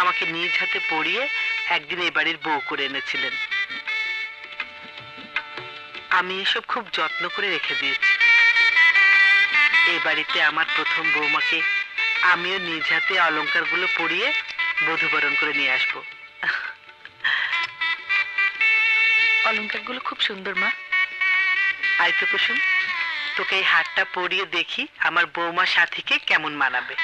আমাকে নিজ হাতে পরিয়ে একদিন এই বাড়ির বউ করে এনেছিলেন। আমি এসব খুব যত্ন করে রেখে দিয়েছি। এই বাড়িতে আমার প্রথম বৌমাকে আমিও নিজ হাতে অলংকারগুলো পরিয়ে বধুবরণ করে নিয়ে আসব। অলংকারগুলো খুব সুন্দর মা। আয় তো কুসুম তোকে এই হারটা পরিয়ে দেখি আমার বৌমা সাথীকে কেমন মানাবে।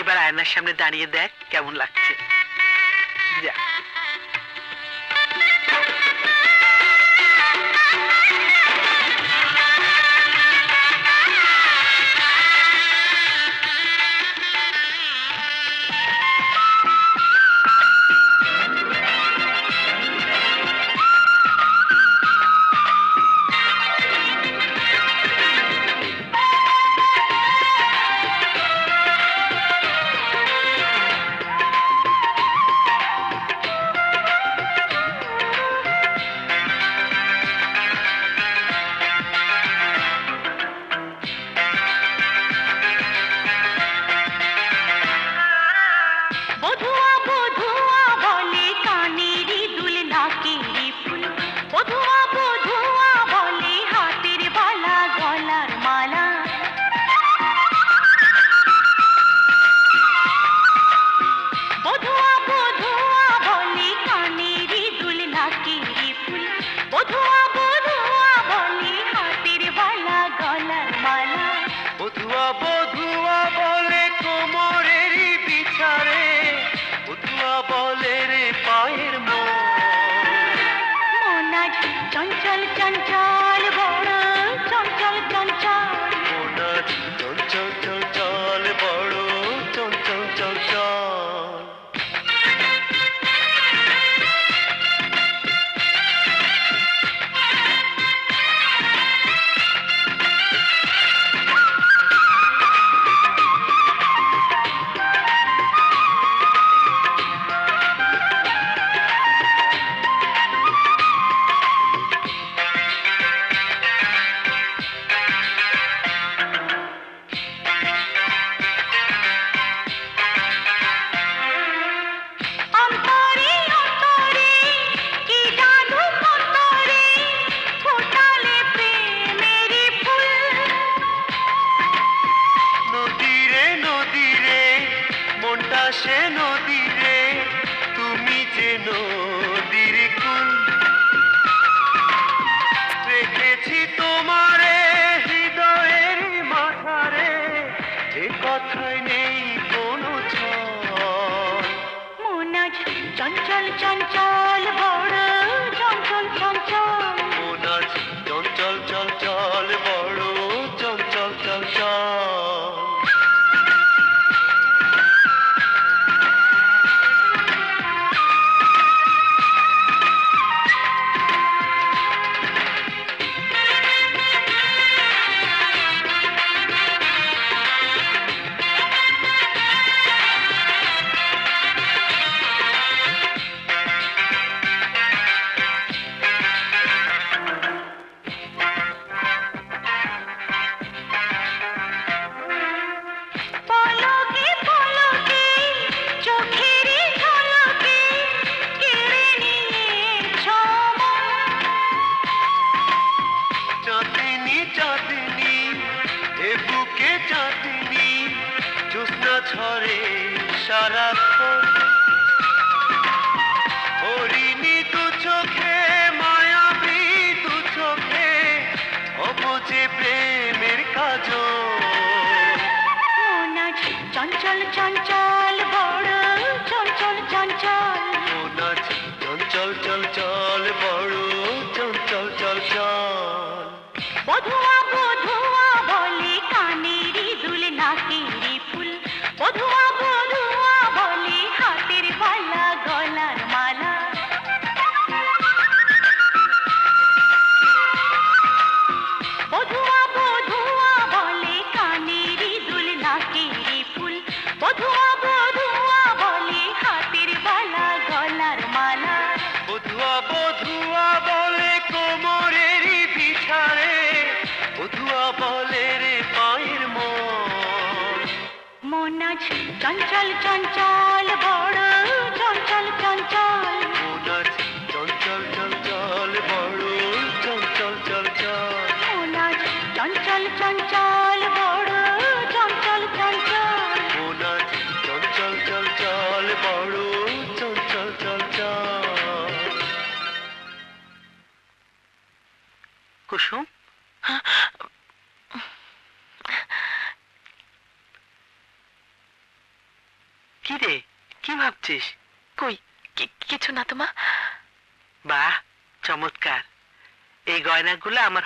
এবার আয়নার সামনে দাঁড়িয়ে দেখ কেমন লাগছে।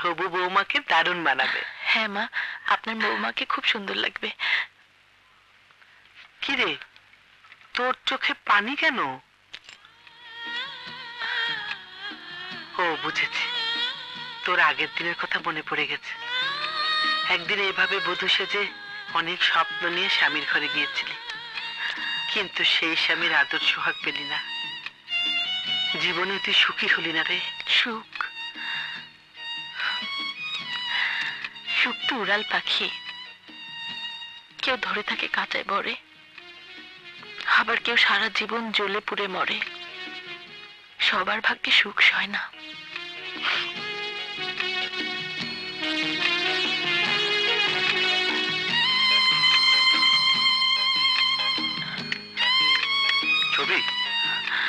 হবু বৌমাকে দারুণ মানাবে। হ্যাঁ মা আপনার বৌমাকে খুব সুন্দর লাগবে। কি রে? তোর চোখে পানি কেন? ও বুঝেছি। তোর আগের দিনের কথা মনে পড়ে গেছে। একদিন এইভাবে বধু সেজে অনেক স্বপ্ন নিয়ে স্বামীর ঘরে গিয়েছিলি। কিন্তু সেই স্বামীর আদর সোহাগ পেলি না। জীবনে তুই সুখী হলি না রে। সুখ? সুপ্ত উড়াল পাখি। কেউ ধরে থাকে কাঁচায় বরে, আবার কেউ সারা জীবন জ্বলে পুড়ে মরে। সবার ভাগ্যে সুখ সয় না। ছবি?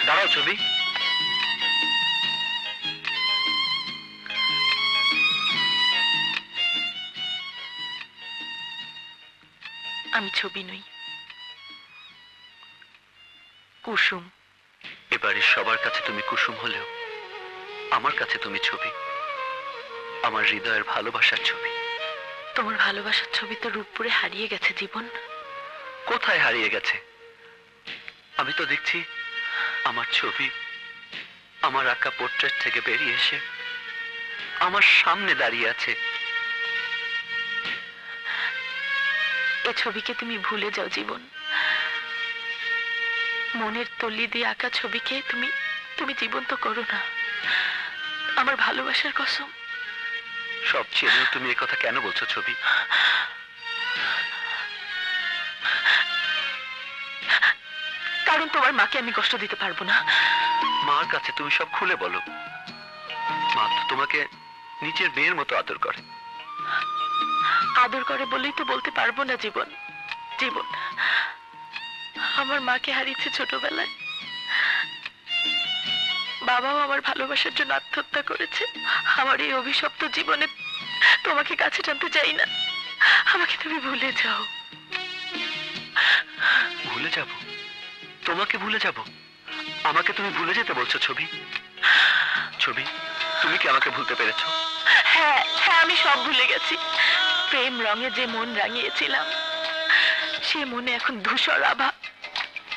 দাঁড়াও ছবি। আমি ছবি নই। কুসুম। এবারে সবার কাছে তুমি কুসুম হলেও আমার কাছে তুমি ছবি। আমার হৃদয়ের ভালোবাসার ছবি। তোমার ভালোবাসার ছবি তো রূপপুরে হারিয়ে গেছে জীবন। কোথায় হারিয়ে গেছে? আমি তো দেখছি আমার ছবি আমার আঁকা পোর্ট্রেট থেকে বেরিয়ে এসে আমার সামনে দাঁড়িয়ে আছে এ ছবিকে তুমি ভুলে যাও জীবন। মনের তল্লি দিয়ে আঁকা ছবিকে তুমি তুমি জীবন্ত করো না। আমার ভালোবাসার কসম। সব তুমি কথা কেন বলছো ছবি? কারণ তোমার মাকে আমি কষ্ট দিতে পারব না। মার কাছে তুমি সব খুলে বলো। মা তো তোমাকে নিজের মেয়ের মতো আদর করে। আদর করে বলেই তো বলতে পারব না জীবন। জীবন। আমার মাকে হারিয়েছে ছোটবেলায়। বাবাও আমার ভালোবাসার জন্য আত্মহত্যা করেছে। আমার এই অভিশপ্ত জীবনে তোমাকে কাছে টানতে চাই না। আমাকে তুমি ভুলে যাও। ভুলে যাব? তোমাকে ভুলে যাব? আমাকে তুমি ভুলে যেতে বলছো ছবি? ছবি তুমি কি আমাকে ভুলতে পেরেছ? হ্যাঁ হ্যাঁ আমি সব ভুলে গেছি। প্রেম রঙে যে মন রাঙিয়েছিলাম সে মনে এখন ধূসর আভা।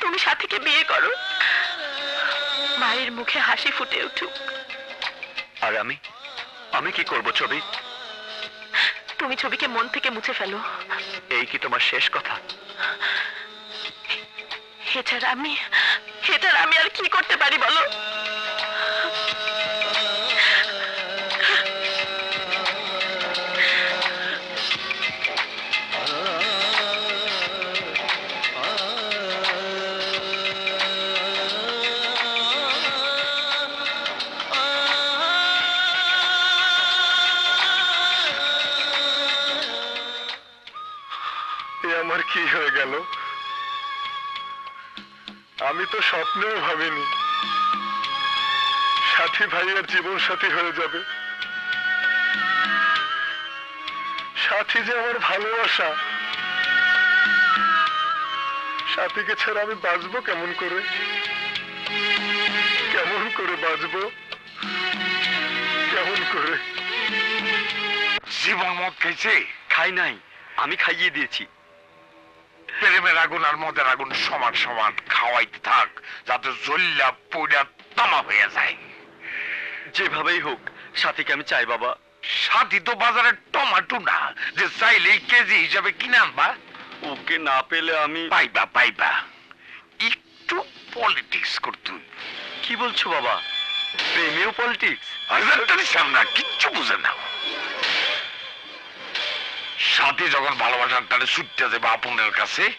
তুমি সাথীকে বিয়ে করো। মায়ের মুখে হাসি ফুটে উঠুক। আর আমি? আমি কি করব ছবি? তুমি ছবিকে মন থেকে মুছে ফেলো। এই কি তোমার শেষ কথা? এছাড়া আমি এছাড়া আমি আর কি করতে পারি বলো? কি হয়ে গেল? আমি তো স্বপ্নেও ভাবিনি। সাথী ভাইয়ের জীবন সাথী হয়ে যাবে। সাথী যে আমার ভালোবাসা। সাথীকে ছাড়া আমি বাঁচবো কেমন করে? কেমন করে বাঁচবো? কেমন করে? জীবন মদ খাইছে খাই নাই আমি খাইয়ে দিয়েছি। প্রেমের আগুন আর মদের আগুন সমান সমান খাওয়াইতে থাক যাতে জল্লা পুড়া তামা হয়ে যায়। যেভাবেই হোক সাথীকে আমি চাই বাবা। সাথী তো বাজারে টমাটো না যে চাইলেই কেজি হিসাবে কিনে আনবা। ওকে না পেলে আমি পাইবা পাইবা। একটু পলিটিক্স করতুই কি বলছো বাবা? প্রেমেও পলিটিক্স সামনা কিচ্ছু বুঝে না সাথী যখন ভালোবাসার টানে ছুটতে যাবে আপনের কাছে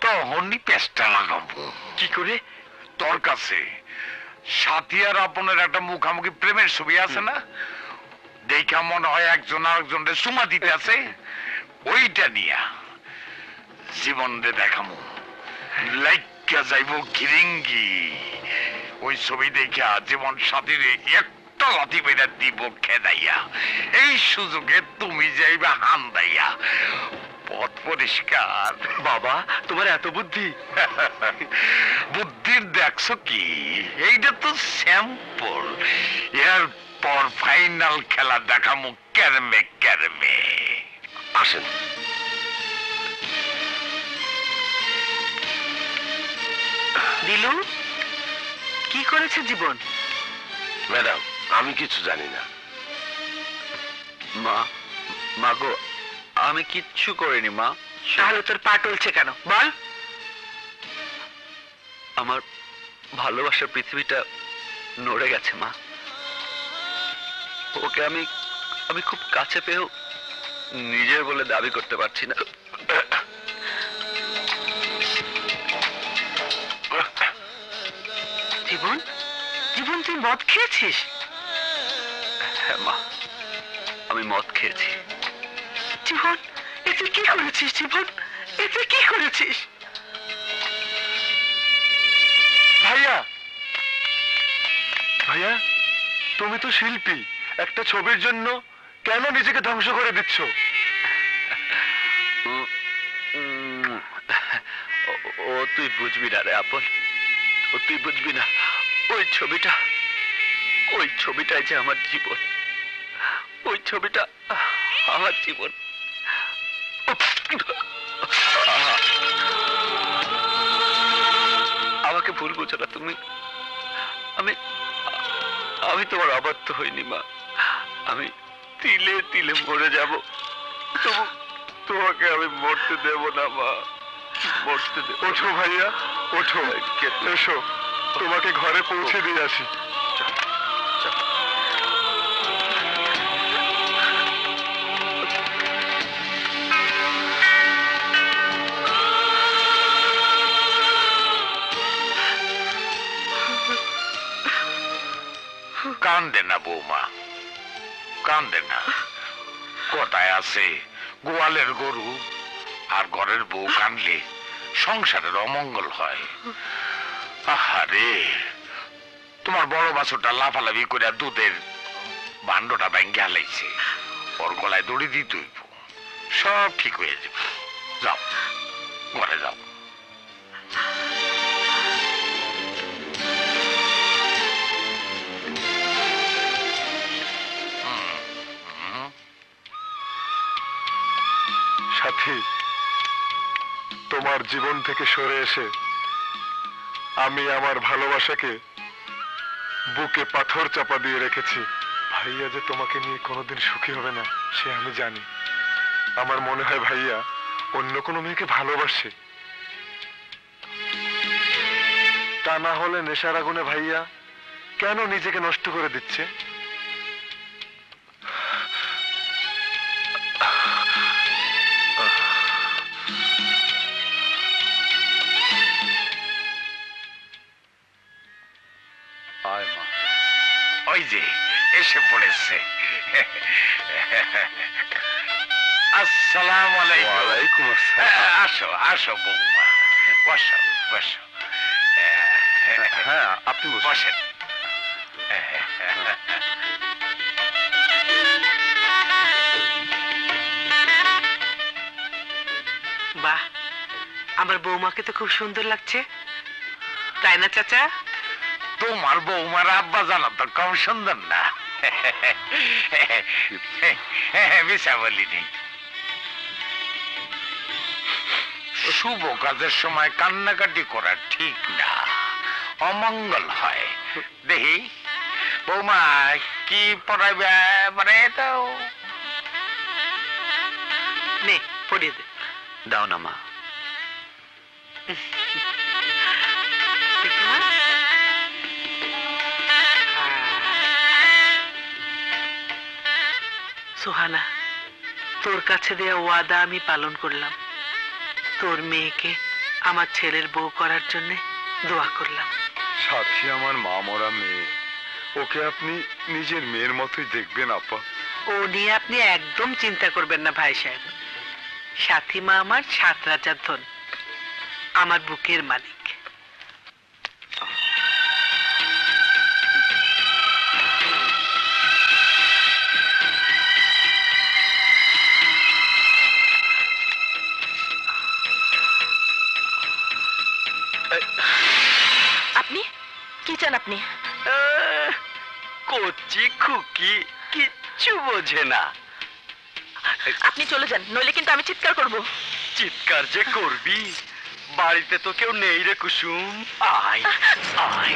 তখনই পেস্টা লাগাবো। কি করে? তোর কাছে। সাথী আর আপনের একটা মুখামুখি প্রেমের ছবি আছে না? দেখা মনে হয় একজন আরেকজনের সুমা দিতে আছে। ওইটা নিয়া জীবন রে দেখামু। লাইকা যাইব গিরিঙ্গি। ওই ছবি দেখা জীবন সাথী রে একটা লাথি দিব খেদাইয়া। এই সুযোগে তুমি যাইবা হান দাইয়া পথ পরিষ্কার। বাবা তোমার এত বুদ্ধি। বুদ্ধির দেখছ কি? এইটা তো স্যাম্পল। এরপর ফাইনাল খেলা দেখামু ক্যারমে ক্যারমে আসেন। দিলু কি করেছে জীবন? ম্যাডাম আমি কিছু জানি না। মা মা গো আমি কিচ্ছু করিনি মা। তাহলে তোর পা টলছে কেন? বল। আমার ভালোবাসার পৃথিবীটা নড়ে গেছে মা। ওকে আমি আমি খুব কাছে পেয়েও নিজের বলে দাবি করতে পারছি না। জীবন? জীবন তুই মদ খেয়েছিস? হ্যাঁ মা। আমি মদ খেয়েছি। জীবন এতে কি করেছিস জীবন? এতে কি করেছিস? ভাইয়া! ভাইয়া তুমি তো শিল্পী। একটা ছবির জন্য কেন নিজেকে ধ্বংস করে দিচ্ছ? ও তুই বুঝবি না রে আপন। ও তুই বুঝবি না ওই ছবিটা ওই ছবিটাই যে আমার জীবন। ওই ছবিটা আমার জীবন। আমাকে ভুল বুঝো না তুমি। আমি আমি তোমার অবাধ্য হইনি, মা। আমি তিলে তিলে মরে যাব। তোমাকে আমি মরতে দেব না, মা। মরতে দেব ওঠো ভাইয়া, ওঠো। এসো, তোমাকে ঘরে পৌঁছে দিয়ে আসি। কান্দে না বৌমা, কান্দে না। কথায় আছে গোয়ালের গরু আর ঘরের বউ কানলে সংসারের অমঙ্গল হয়। তোমার বড় বাছুরটা লাফালাফি করে দুধের ভান্ডটা ব্যাঙ্গে হালাইছে। ওর গলায় দড়ি দিতে হইব। সব ঠিক হয়ে যাবে। যাও, ঘরে যাও। সাথী, তোমার জীবন থেকে সরে এসে আমি আমার ভালোবাসাকে বুকে পাথর চাপা দিয়ে রেখেছি। ভাইয়া যে তোমাকে নিয়ে কোনোদিন সুখী হবে না, সে আমি জানি। আমার মনে হয় ভাইয়া অন্য কোনো মেয়েকে ভালোবাসে। তা না হলে নেশার আগুনে ভাইয়া কেন নিজেকে নষ্ট করে দিচ্ছে? পড়েছে আসসালাম আলাইকুম। আসো আসো বৌমা। বসো বসো। হ্যাঁ আপনি বসেন। বাহ আমার বৌমাকে তো খুব সুন্দর লাগছে। তাই না চাচা? তোমার বৌমার আব্বা জানা তো কম সুন্দর না। মিশা বলিনি শুভ কাজের সময় কান্নাকাটি করা ঠিক না। অমঙ্গল হয়। দেখি বৌমা কি পড়াইবে? মানে তো নে পড়িয়ে দে। দাও না মা। সোহানা তোর কাছে দেয়া ওয়াদা আমি পালন করলাম। তোর মেয়েকে আমার ছেলের বউ করার জন্য দোয়া করলাম। সাথী আমার মা মরা মেয়ে। ওকে আপনি নিজের মেয়ের মতোই দেখবেন আপা। ও নিয়ে আপনি একদম চিন্তা করবেন না ভাই সাহেব। সাথী মা আমার সাত রাজার ধন আমার বুকের মালিক। কি আপনি কচি খুকি কিচ্ছু বোঝে না আপনি চলে যান নইলে কিন্তু আমি চিৎকার করব চিৎকার যে করবি বাড়িতে তো কেউ নেই রে কুসুম আয় আয়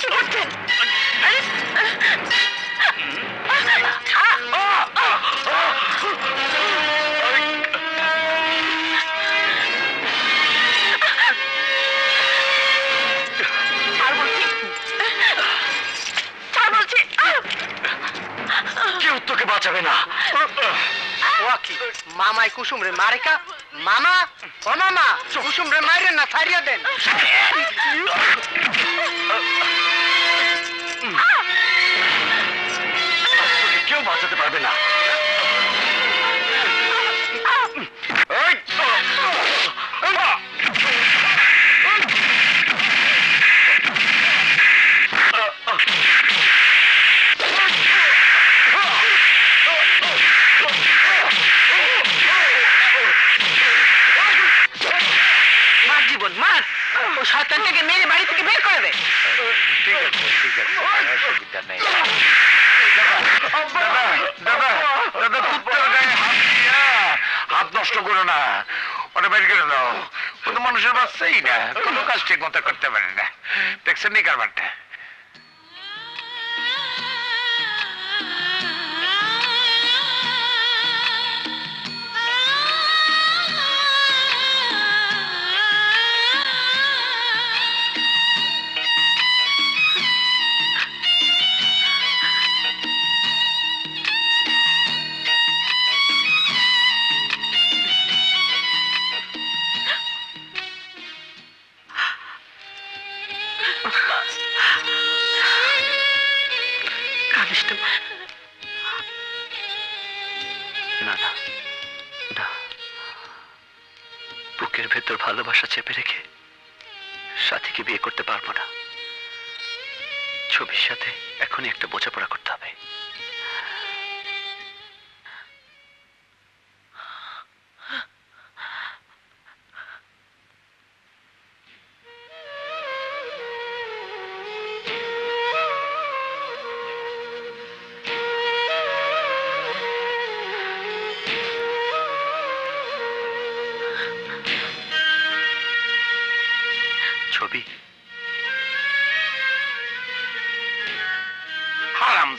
কি করছেন বাঁচাবে না। ওয়াকি মামাই কুসুম রে মারেকা? মামা? ও মামা, কুসুম রে মারে না, ছাড়িয়া দেন। কেউ বাঁচাতে পারবে না। করো না। ওটা বের করে দাও। ও মানুষের বাচ্চাই না। কোনো কাজ ঠিক মতো করতে পারে না। দেখছেন নি কারবারটা?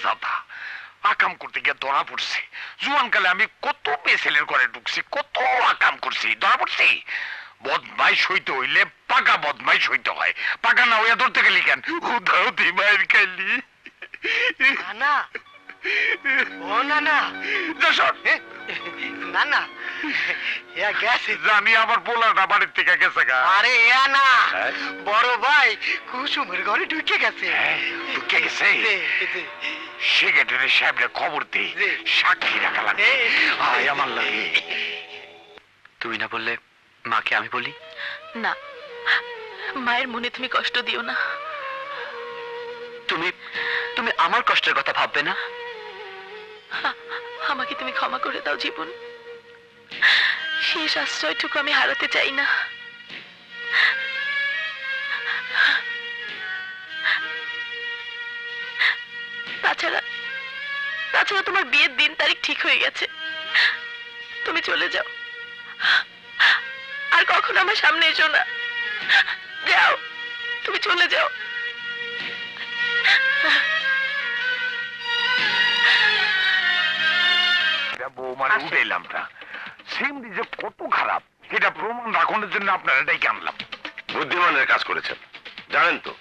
হারামজাদা আকাম করতে গিয়ে ধরা পড়ছি। জুয়ানকালে আমি কত পেছেলের ঘরে ঢুকছি কত আকাম করছি ধরা পড়ছি। বদমাইশ হইতে হইলে পাকা বদমাইশ হইতে হয়। পাকা না হইয়া ধরতে গেলি কেন? উদাও দি মায়ের খাইলি। না ও না না। না না এ গেছে। জানি আমার পোলাটা বাড়ির থেকে গেছে গা। আরে এ না। হ্যাঁ? বড় ভাই কুসুমের ঘরে ঢুকে গেছে। হ্যাঁ, ঢুকে গেছে? সেক্রেটারি সাহেবরে খবর দে। সাক্ষী রাখা লাগবে। এই। আয় আমার লাগে। তুমি না বললে মাকে আমি বলি? না মায়ের মনে তুমি কষ্ট দিও না। তুমি তুমি আমার কষ্টের কথা ভাববে না? আমাকে তুমি ক্ষমা করে দাও জীবন। শেষ আশ্রয়টুকু আমি হারাতে চাই না। তাছাড়া তাছাড়া তোমার বিয়ের দিন তারিখ ঠিক হয়ে গেছে। তুমি চলে যাও। আর কখনো আমার সামনে এসো না। যাও তুমি চলে যাও। যে কত খারাপ। এটা প্রমাণ রাখনের জন্য আপনারা এটাই আনলাম। বুদ্ধিমানের কাজ করেছেন। জানেন তো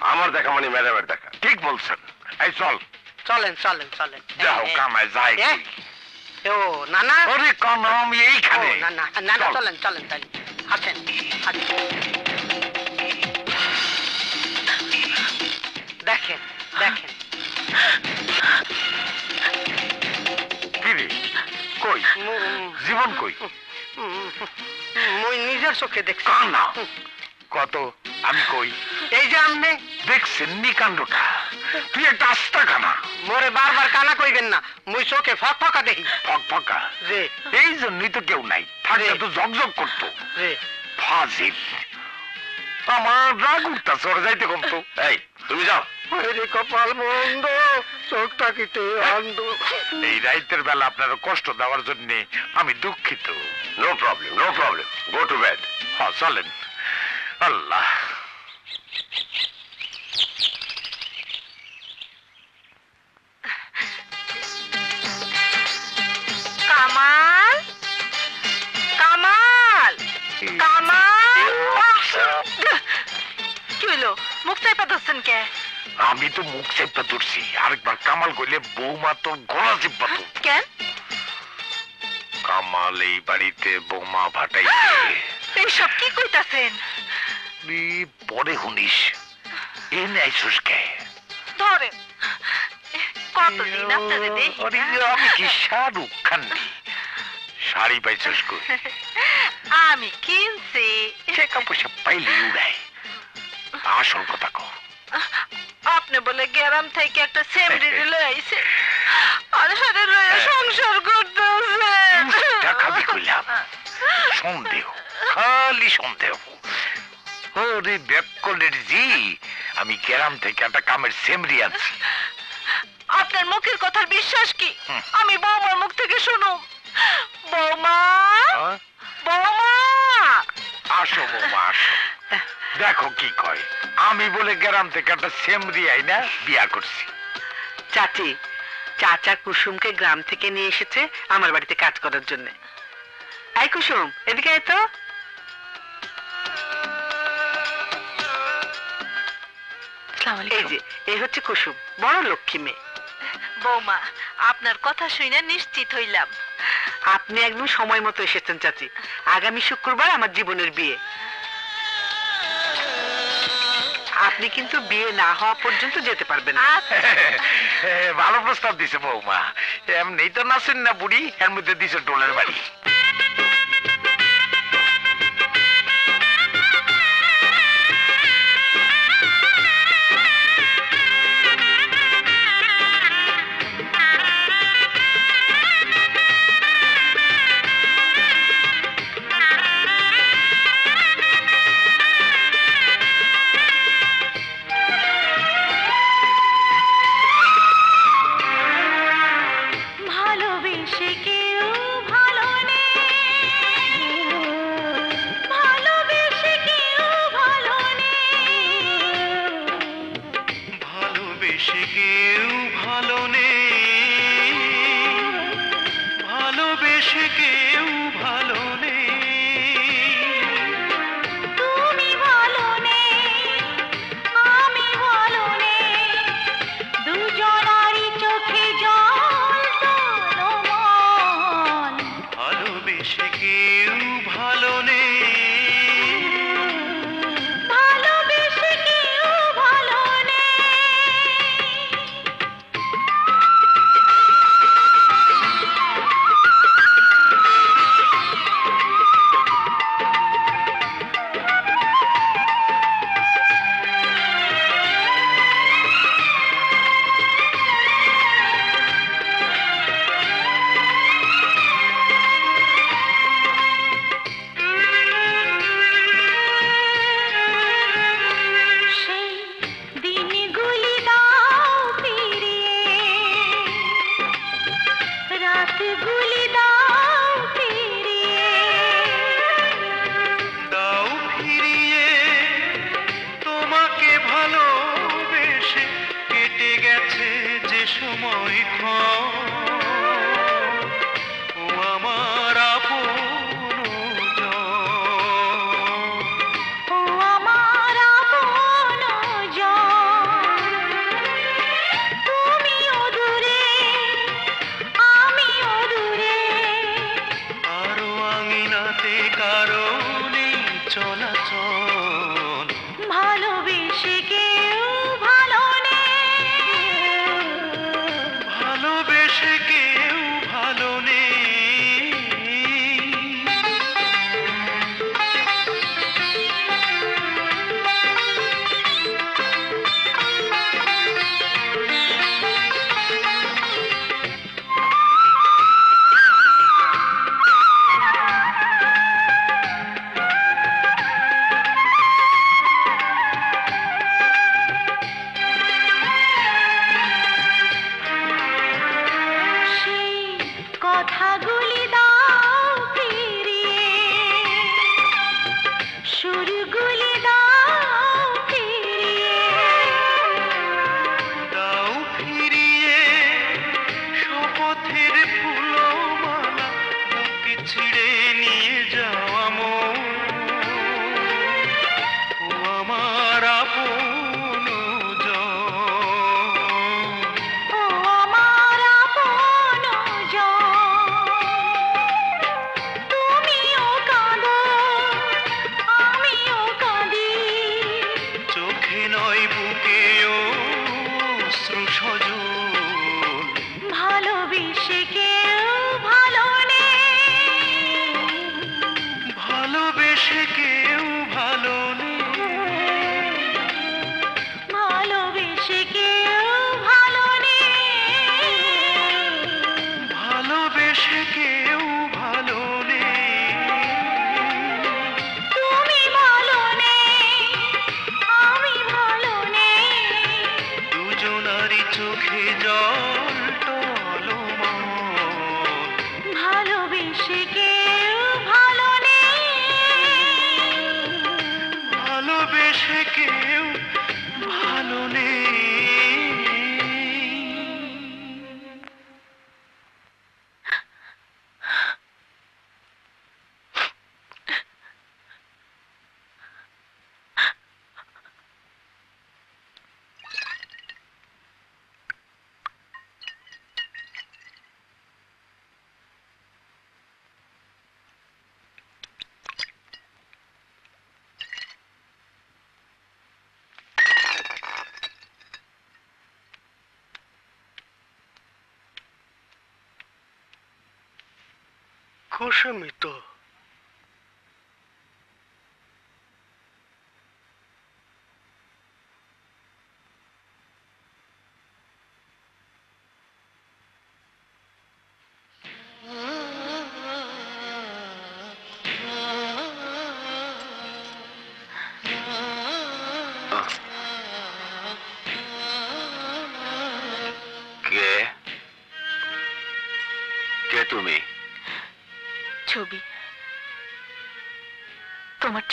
আমার দেখা মানে ম্যাডামের দেখা। ঠিক বলছেন। এই চল চলেন চলেন চলেন যাও কামায় যাই ও না না ওরে কানা আমি ও, এইখানে না না না না চলেন চলেন তাহলে আসেন দেখেন দেখেন কিরে কই জীবন কই মুই নিজের চোখে দেখছি কানা কত? আমি কই এই যে আমনে দেখছেন নি কাণ্ডটা তুই একটা আস্তা খানা মোরে বারবার কানা কইবেন না মুই চোখে ফক ফকা দেখি। ফক ফকা? জি। এই জন্যই তো কেউ নাই থাকলে তো জগজগ করতো। জি। ফাজিল। আমার রাগ উঠতা সরে যাইতে কম তো। এই তুমি যাও। রে কপাল মন্দ চোখটা কিতে অন্ধ। এই রাইতের বেলা আপনার কষ্ট দেওয়ার জন্য আমি দুঃখিত। No problem no problem go to bed হ্যাঁ চলেন। আল্লাহ কামাল? কামাল? কামাল? কি হইল? মুখ চাইপা ধরছেন কে? আমি তো মুখ চেপে ধরছি। আরেকবার কামাল কইলে বৌমা তো গলা চেপা কেন কামাল এই বাড়িতে বৌমা ভাটাই এইসব কি কইতাছেন? পরে শুনিস এ নেয় সুস্কে কতদিন আপনাদের দেখি আমি কি শাহরুখ খান? শাড়ি পাইছিস কই? আমি কিনছি। টাকা পয়সা পাইলে উড়াই আসল কথা কও। আপনি বলে গ্রাম থেকে একটা সেমরি লয়ে আইছে। আর সাথে লয়ে সংসার করতেছে। খাবি কইলাম সন্দেহ খালি সন্দেহ। ওরে ব্যাক কলের জি। আমি গ্রাম থেকে একটা কামের সেমরি আনছি। আপনার মুখের কথার বিশ্বাস কি? আমি বৌমার মুখ থেকে বৌমা? বৌমা? আসো বৌমা আসো। দেখো কি কয়। আমি বলে গ্রাম থেকে একটা সেমরি আইনা বিয়া করছি। চাচি চাচা কুসুমকে গ্রাম থেকে নিয়ে এসেছে আমার বাড়িতে কাজ করার জন্য। এই কুসুম এদিকে আয় তো। এই যে এই হচ্ছে কুসুম বড় লক্ষ্মী মেয়ে। বৌমা আপনার কথা শুনে নিশ্চিত হইলাম। আপনি একদম সময় মতো এসেছেন চাচি। আগামী শুক্রবার আমার জীবনের বিয়ে। আপনি কিন্তু বিয়ে না হওয়া পর্যন্ত যেতে পারবেন না। ভালো প্রস্তাব দিছে বৌমা। এমনি তো নাচেন না বুড়ি এর মধ্যে দিছে ডোলের বাড়ি।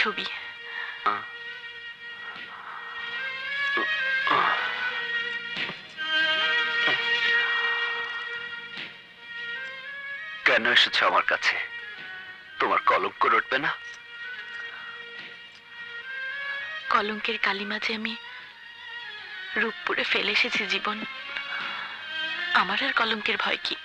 ছবি। কেন এসেছ আমার কাছে? তোমার কলঙ্ক রটবে না? কলঙ্কের কালি মাঝে আমি রূপপুরে ফেলে এসেছি জীবন। আমার আর কলঙ্কের ভয় কি?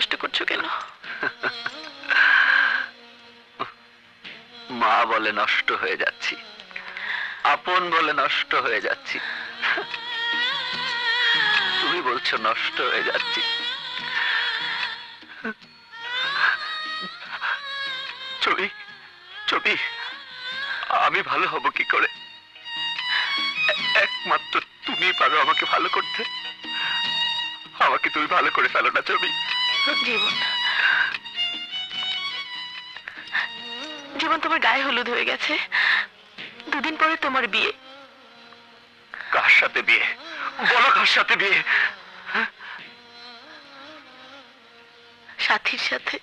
নষ্ট করছ কেন? মা বলে নষ্ট হয়ে যাচ্ছি। আপন বলে নষ্ট হয়ে যাচ্ছি। তুমি বলছো নষ্ট হয়ে যাচ্ছি। ছবি ছবি, আমি ভালো হব কি করে? একমাত্র তুমি পারো আমাকে ভালো করতে। আমাকে তুমি ভালো করে ফেলো না, ছবি। জীবন। জীবন তোমার গায়ে হলুদ হয়ে গেছে। দুদিন পরে তোমার বিয়ে। কার সাথে বিয়ে? বলো কার সাথে বিয়ে? সাথীর সাথে।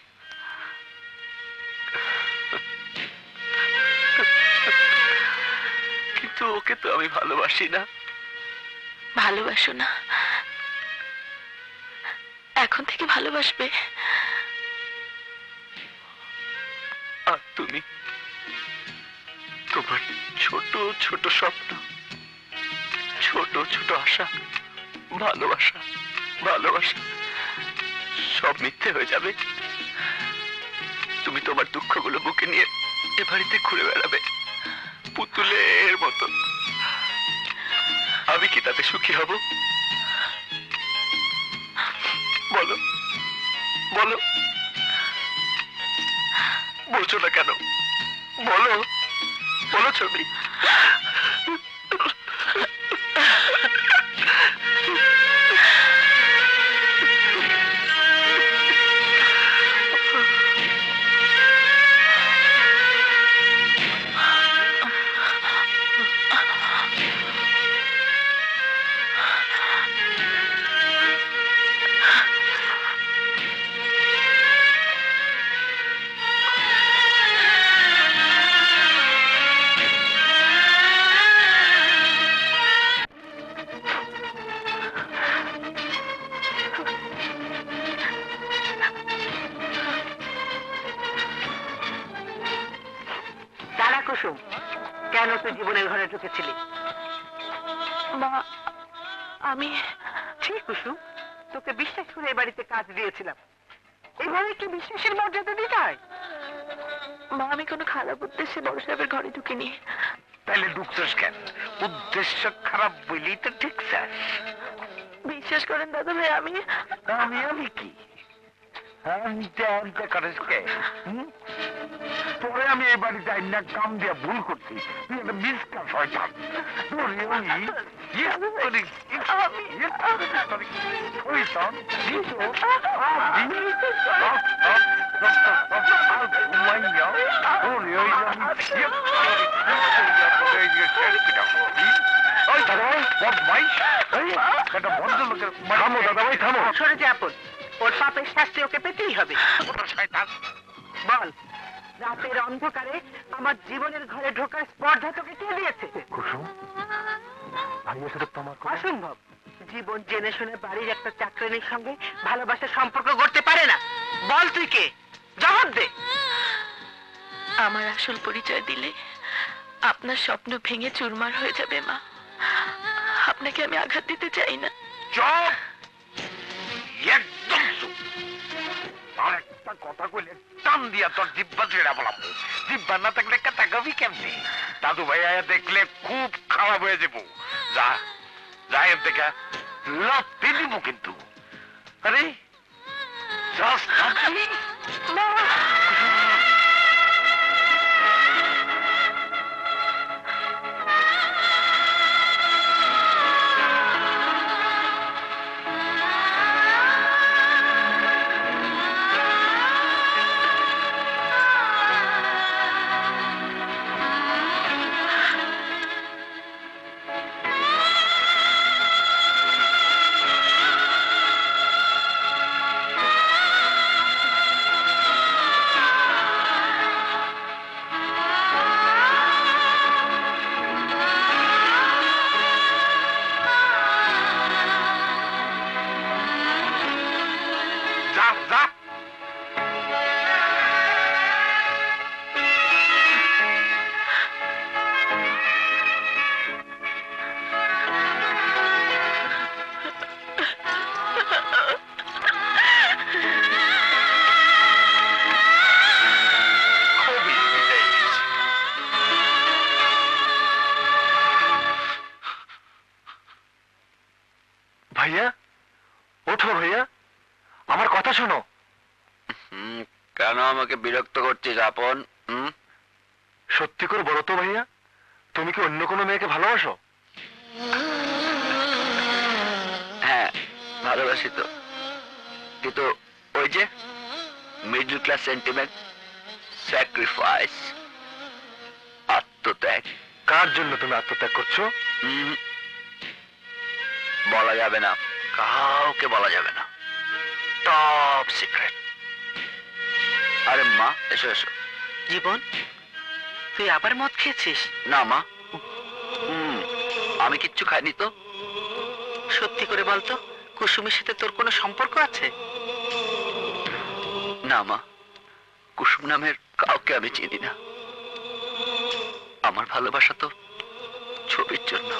কিন্তু ওকে তো আমি ভালোবাসি না। ভালোবাসো না। এখন থেকে ভালোবাসবে। আর তুমি? তোমার ছোট ছোট স্বপ্ন, ছোট ছোট আশা, ভালোবাসা ভালোবাসা, সব মিথ্যে হয়ে যাবে। তুমি তোমার দুঃখগুলো বুকে নিয়ে এ বাড়িতে ঘুরে বেড়াবে, পুতুলের মতো। আমি কি তাতে সুখী হব? বলো। বলছো না কেন? বলো। বলো ছবি। বাড়িতে কাম দিয়া ভুল করছি। তুই একটা মিসকা শয়তান। তোরে শয়তান, ওই একটা ভদ্রলোকের থামো দাদা ভাই থামো সরে যা ওর পাপের শাস্তি ওকে পেতেই হবে। বল। রাতের অন্ধকারে আমার জীবনের ঘরে ঢোকার স্পর্ধা তোকে কে দিয়েছে? কুসুম ভাইয়ের সাথে তোমার অসম্ভব। জীবন জেনে শুনে বাড়ির একটা চাকরানির সঙ্গে ভালোবাসার সম্পর্ক করতে পারে না। বল তুই কে? জবাব দে। আমার আসল পরিচয় দিলে আপনার স্বপ্ন ভেঙে চুরমার হয়ে যাবে মা। আপনাকে আমি আঘাত দিতে চাই না। চুপ! একদম চুপ! আর একটা কথা কইলে, টান দিয়া তোর জিব্বা ছেড়া বলাম। জিব্বা না থাকলে কথা কবি কেমনি? দাদু ভাইয়া দেখলে খুব খারাপ হয়ে যাব। যা যা এর দেখা লাত্তি দিব কিন্তু। আরে জাস্ট লাত্তি? হুম? সত্যি করে বলো তো ভাইয়া তুমি কি অন্য কোনো মেয়েকে ভালোবাসো? হ্যাঁ ভালোবাসি তো। কিন্তু ওই যে মিডল ক্লাস সেন্টিমেন্ট স্যাক্রিফাইস আত্মত্যাগ। কার জন্য তুমি আত্মত্যাগ করছ? বলা যাবে না কাউকে বলা যাবে না। টপ সিক্রেট আরে মা এসো এসো। জীবন তুই আবার মদ খেয়েছিস? না মা। হুম আমি কিচ্ছু খাইনি তো। সত্যি করে বলতো কুসুমের সাথে তোর কোনো সম্পর্ক আছে? না মা। কুসুম নামের কাউকে আমি চিনি না। আমার ভালোবাসা তো ছবির জন্য।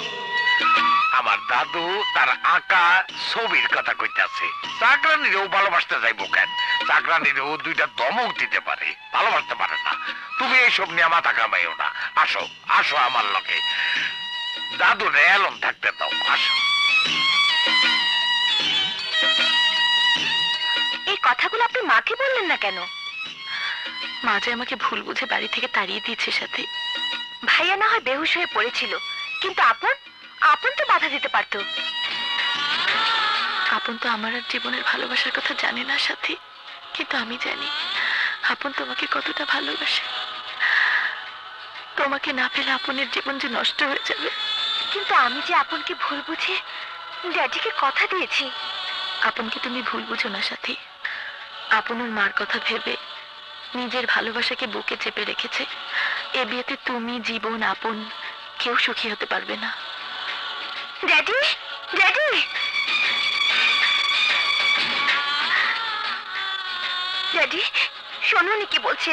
আমার দাদু তার আঁকা ছবির কথা কইতে আছে চাকরানিরেও ভালোবাসতে যাইব কেন? চাকরানিরেও দুইটা দমক দিতে পারে ভালোবাসতে পারে না। তুমি এইসব নিয়ে মাথা কামাইও না। আসো আসো আমার লগে। দাদু রে থাকতে দাও আসো। এই কথাগুলো আপনি মাকে বললেন না কেন? মা যে আমাকে ভুল বুঝে বাড়ি থেকে তাড়িয়ে দিয়েছে সাথে। ভাইয়া না হয় বেহুশ হয়ে পড়েছিল কিন্তু আপন আপন তো বাধা দিতে পারতো। আপন তো আমার আর জীবনের ভালোবাসার কথা জানে না সাথে। কিন্তু আমি জানি আপন তোমাকে কতটা ভালোবাসে। তোমাকে না পেলে আপনের জীবন যে নষ্ট হয়ে যাবে। কিন্তু আমি যে আপনকে ভুল বুঝে ড্যাডিকে কথা দিয়েছি। আপনকে তুমি ভুল বুঝো না সাথী। আপন ওর মার কথা ভেবে নিজের ভালোবাসাকে বুকে চেপে রেখেছে। এ বিয়েতে তুমি জীবন আপন কেউ সুখী হতে পারবে না। Daddy daddy! ড্যাডি শোনুনি কি বলছে।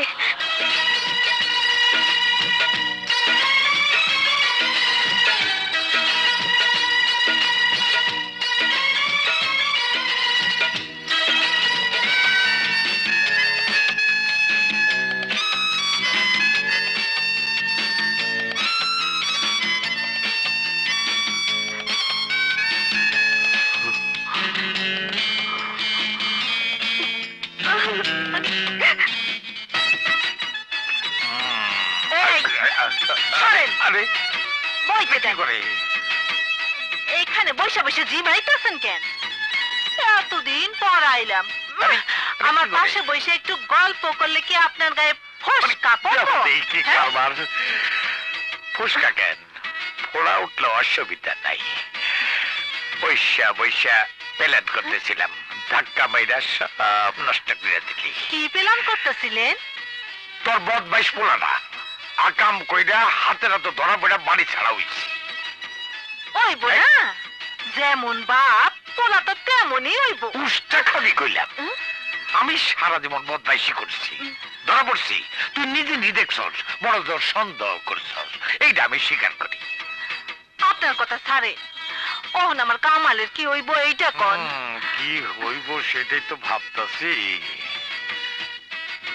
বইতে কি করে এইখানে বসে বসে জিমাইতেছেন কেন? এতদিন পর আইলাম। আমার পাশে বসে একটু গল্প করলে কি আপনার গায়ে ফসকা পড়ব? কি হ্যাঁ? কারবার কেন? ফোড়া উঠল অসুবিধা নাই। বৈশা বৈশা প্যালেট করতেছিলাম। ধাক্কা মাইরা সব নষ্ট করে দিলি। কি পেলাম করতেছিলেন? তোর বদমাইশ পোলা না আকাম কইরা হাতে হাতে ধরা পড়া বাড়ি ছাড়া হইছে। ওই না যেমন বাপ পোলা তো তেমনই হইব। উষ্টা খাবি কইলাম। আমি সারা জীবন বদমাইশি করছি। ধরা পড়ছি। তুই নিজে নিজে দেখছস বড় জোর সন্দেহ করছস। এইটা আমি স্বীকার করি। আপনার কথা ছাড়ে। ওহন আমার কামালের কি হইব এইটা কন। কি হইব সেটাই তো ভাবতাছি।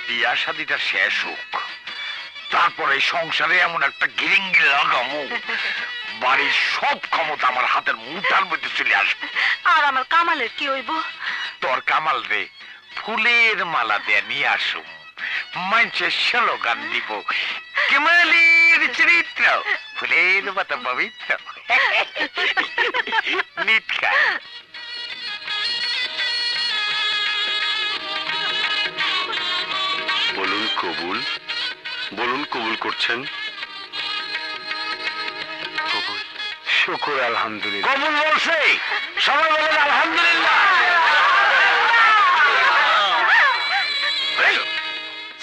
বিয়া শাদিটা শেষ হোক। তারপরে সংসারে এমন একটা গিরিঙ্গি লাগামো বাড়ির সব ক্ষমতা আমার হাতের মুঠার মধ্যে চলে আসবে। আর আমার কামালের কি হইব? তোর কামাল রে ফুলের মালা দিয়ে নিয়ে আসুম। মানুষের স্লোগান দিব। কেমালির চরিত্র ফুলের মতো পবিত্র। নিটকা বলুন কবুল। বলুন কবুল করছেন? শুকুর আলহামদুলিল্লাহ। কবুল বলছে সবাই বলেন আলহামদুলিল্লাহ।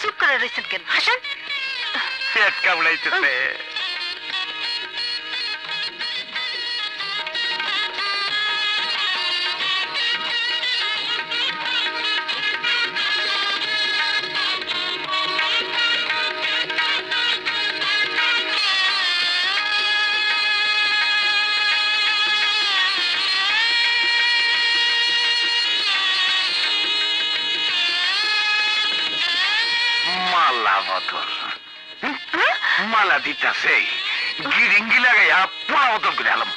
চুপ করে রয়েছেন কেন? হাসান পেট কামড়াইতেছে। মালা দিতাছে। গিরিঙ্গি লাগাইয়া পুরা বদল করে আলাম।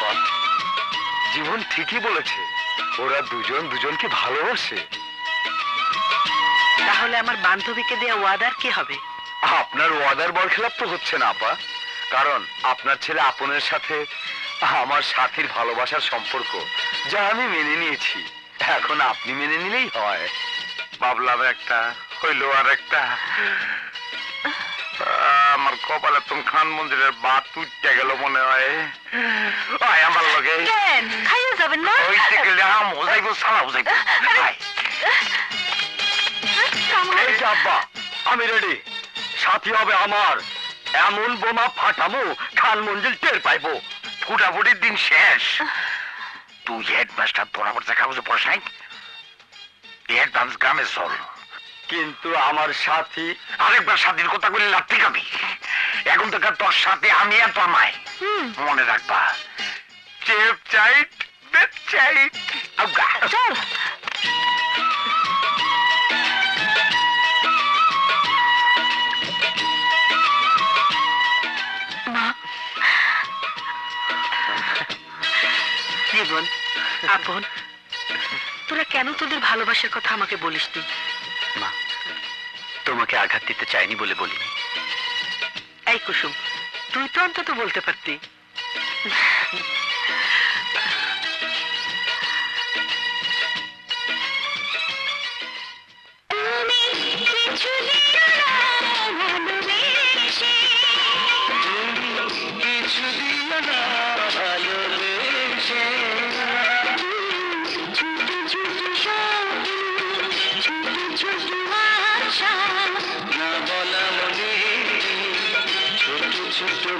আপা জীবন ঠিকই বলেছে ওরা দুজন দুজনকে ভালোবাসে। তাহলে আমার বান্ধবীকে দেয়া ওয়াদার কি হবে? আপনার ওয়াদার বরখেলাপ তো হচ্ছে না আপা। কারণ আপনার ছেলে আপনের সাথে আমার সাথীর ভালোবাসার সম্পর্ক যা আমি মেনে নিয়েছি। এখন আপনি মেনে নিলেই হয়। ভাবলাম একটা হইল আর একটা। আমার কপালে তুমি খান মন্দিরের বাত উঠতে গেল মনে হয়। আয় আমার লগে। কেন? খাইয়া যাবেন না? ওইতে গেলে আম যাইব সালাও যাইব এই যে আব্বা আমি রেডি সাথী হবে আমার। এমন বোমা ফাটামো খান মঞ্জিল টের পাইবো। ফুটাফুটির দিন শেষ। তুই হেডমাস্টার বরাবর যে কাগজে পড়াশাই অ্যাডভান্স গ্রামে চল। কিন্তু আমার সাথী আরেকবার স্বাধীন কথা বলে লাত্তি খাবি। এখন থেকে তোর সাথে আমি আর তোর মাই। মনে রাখবা চেপ চাইট বেপ চাইট। চল। জীবন আপন তোরা কেন তোদের ভালোবাসার কথা আমাকে বলিস নি মা তোমাকে আঘাত দিতে চাইনি বলে বলিনি এই কুসুম তুই তো অন্তত বলতে পারতি। ছোট ছোট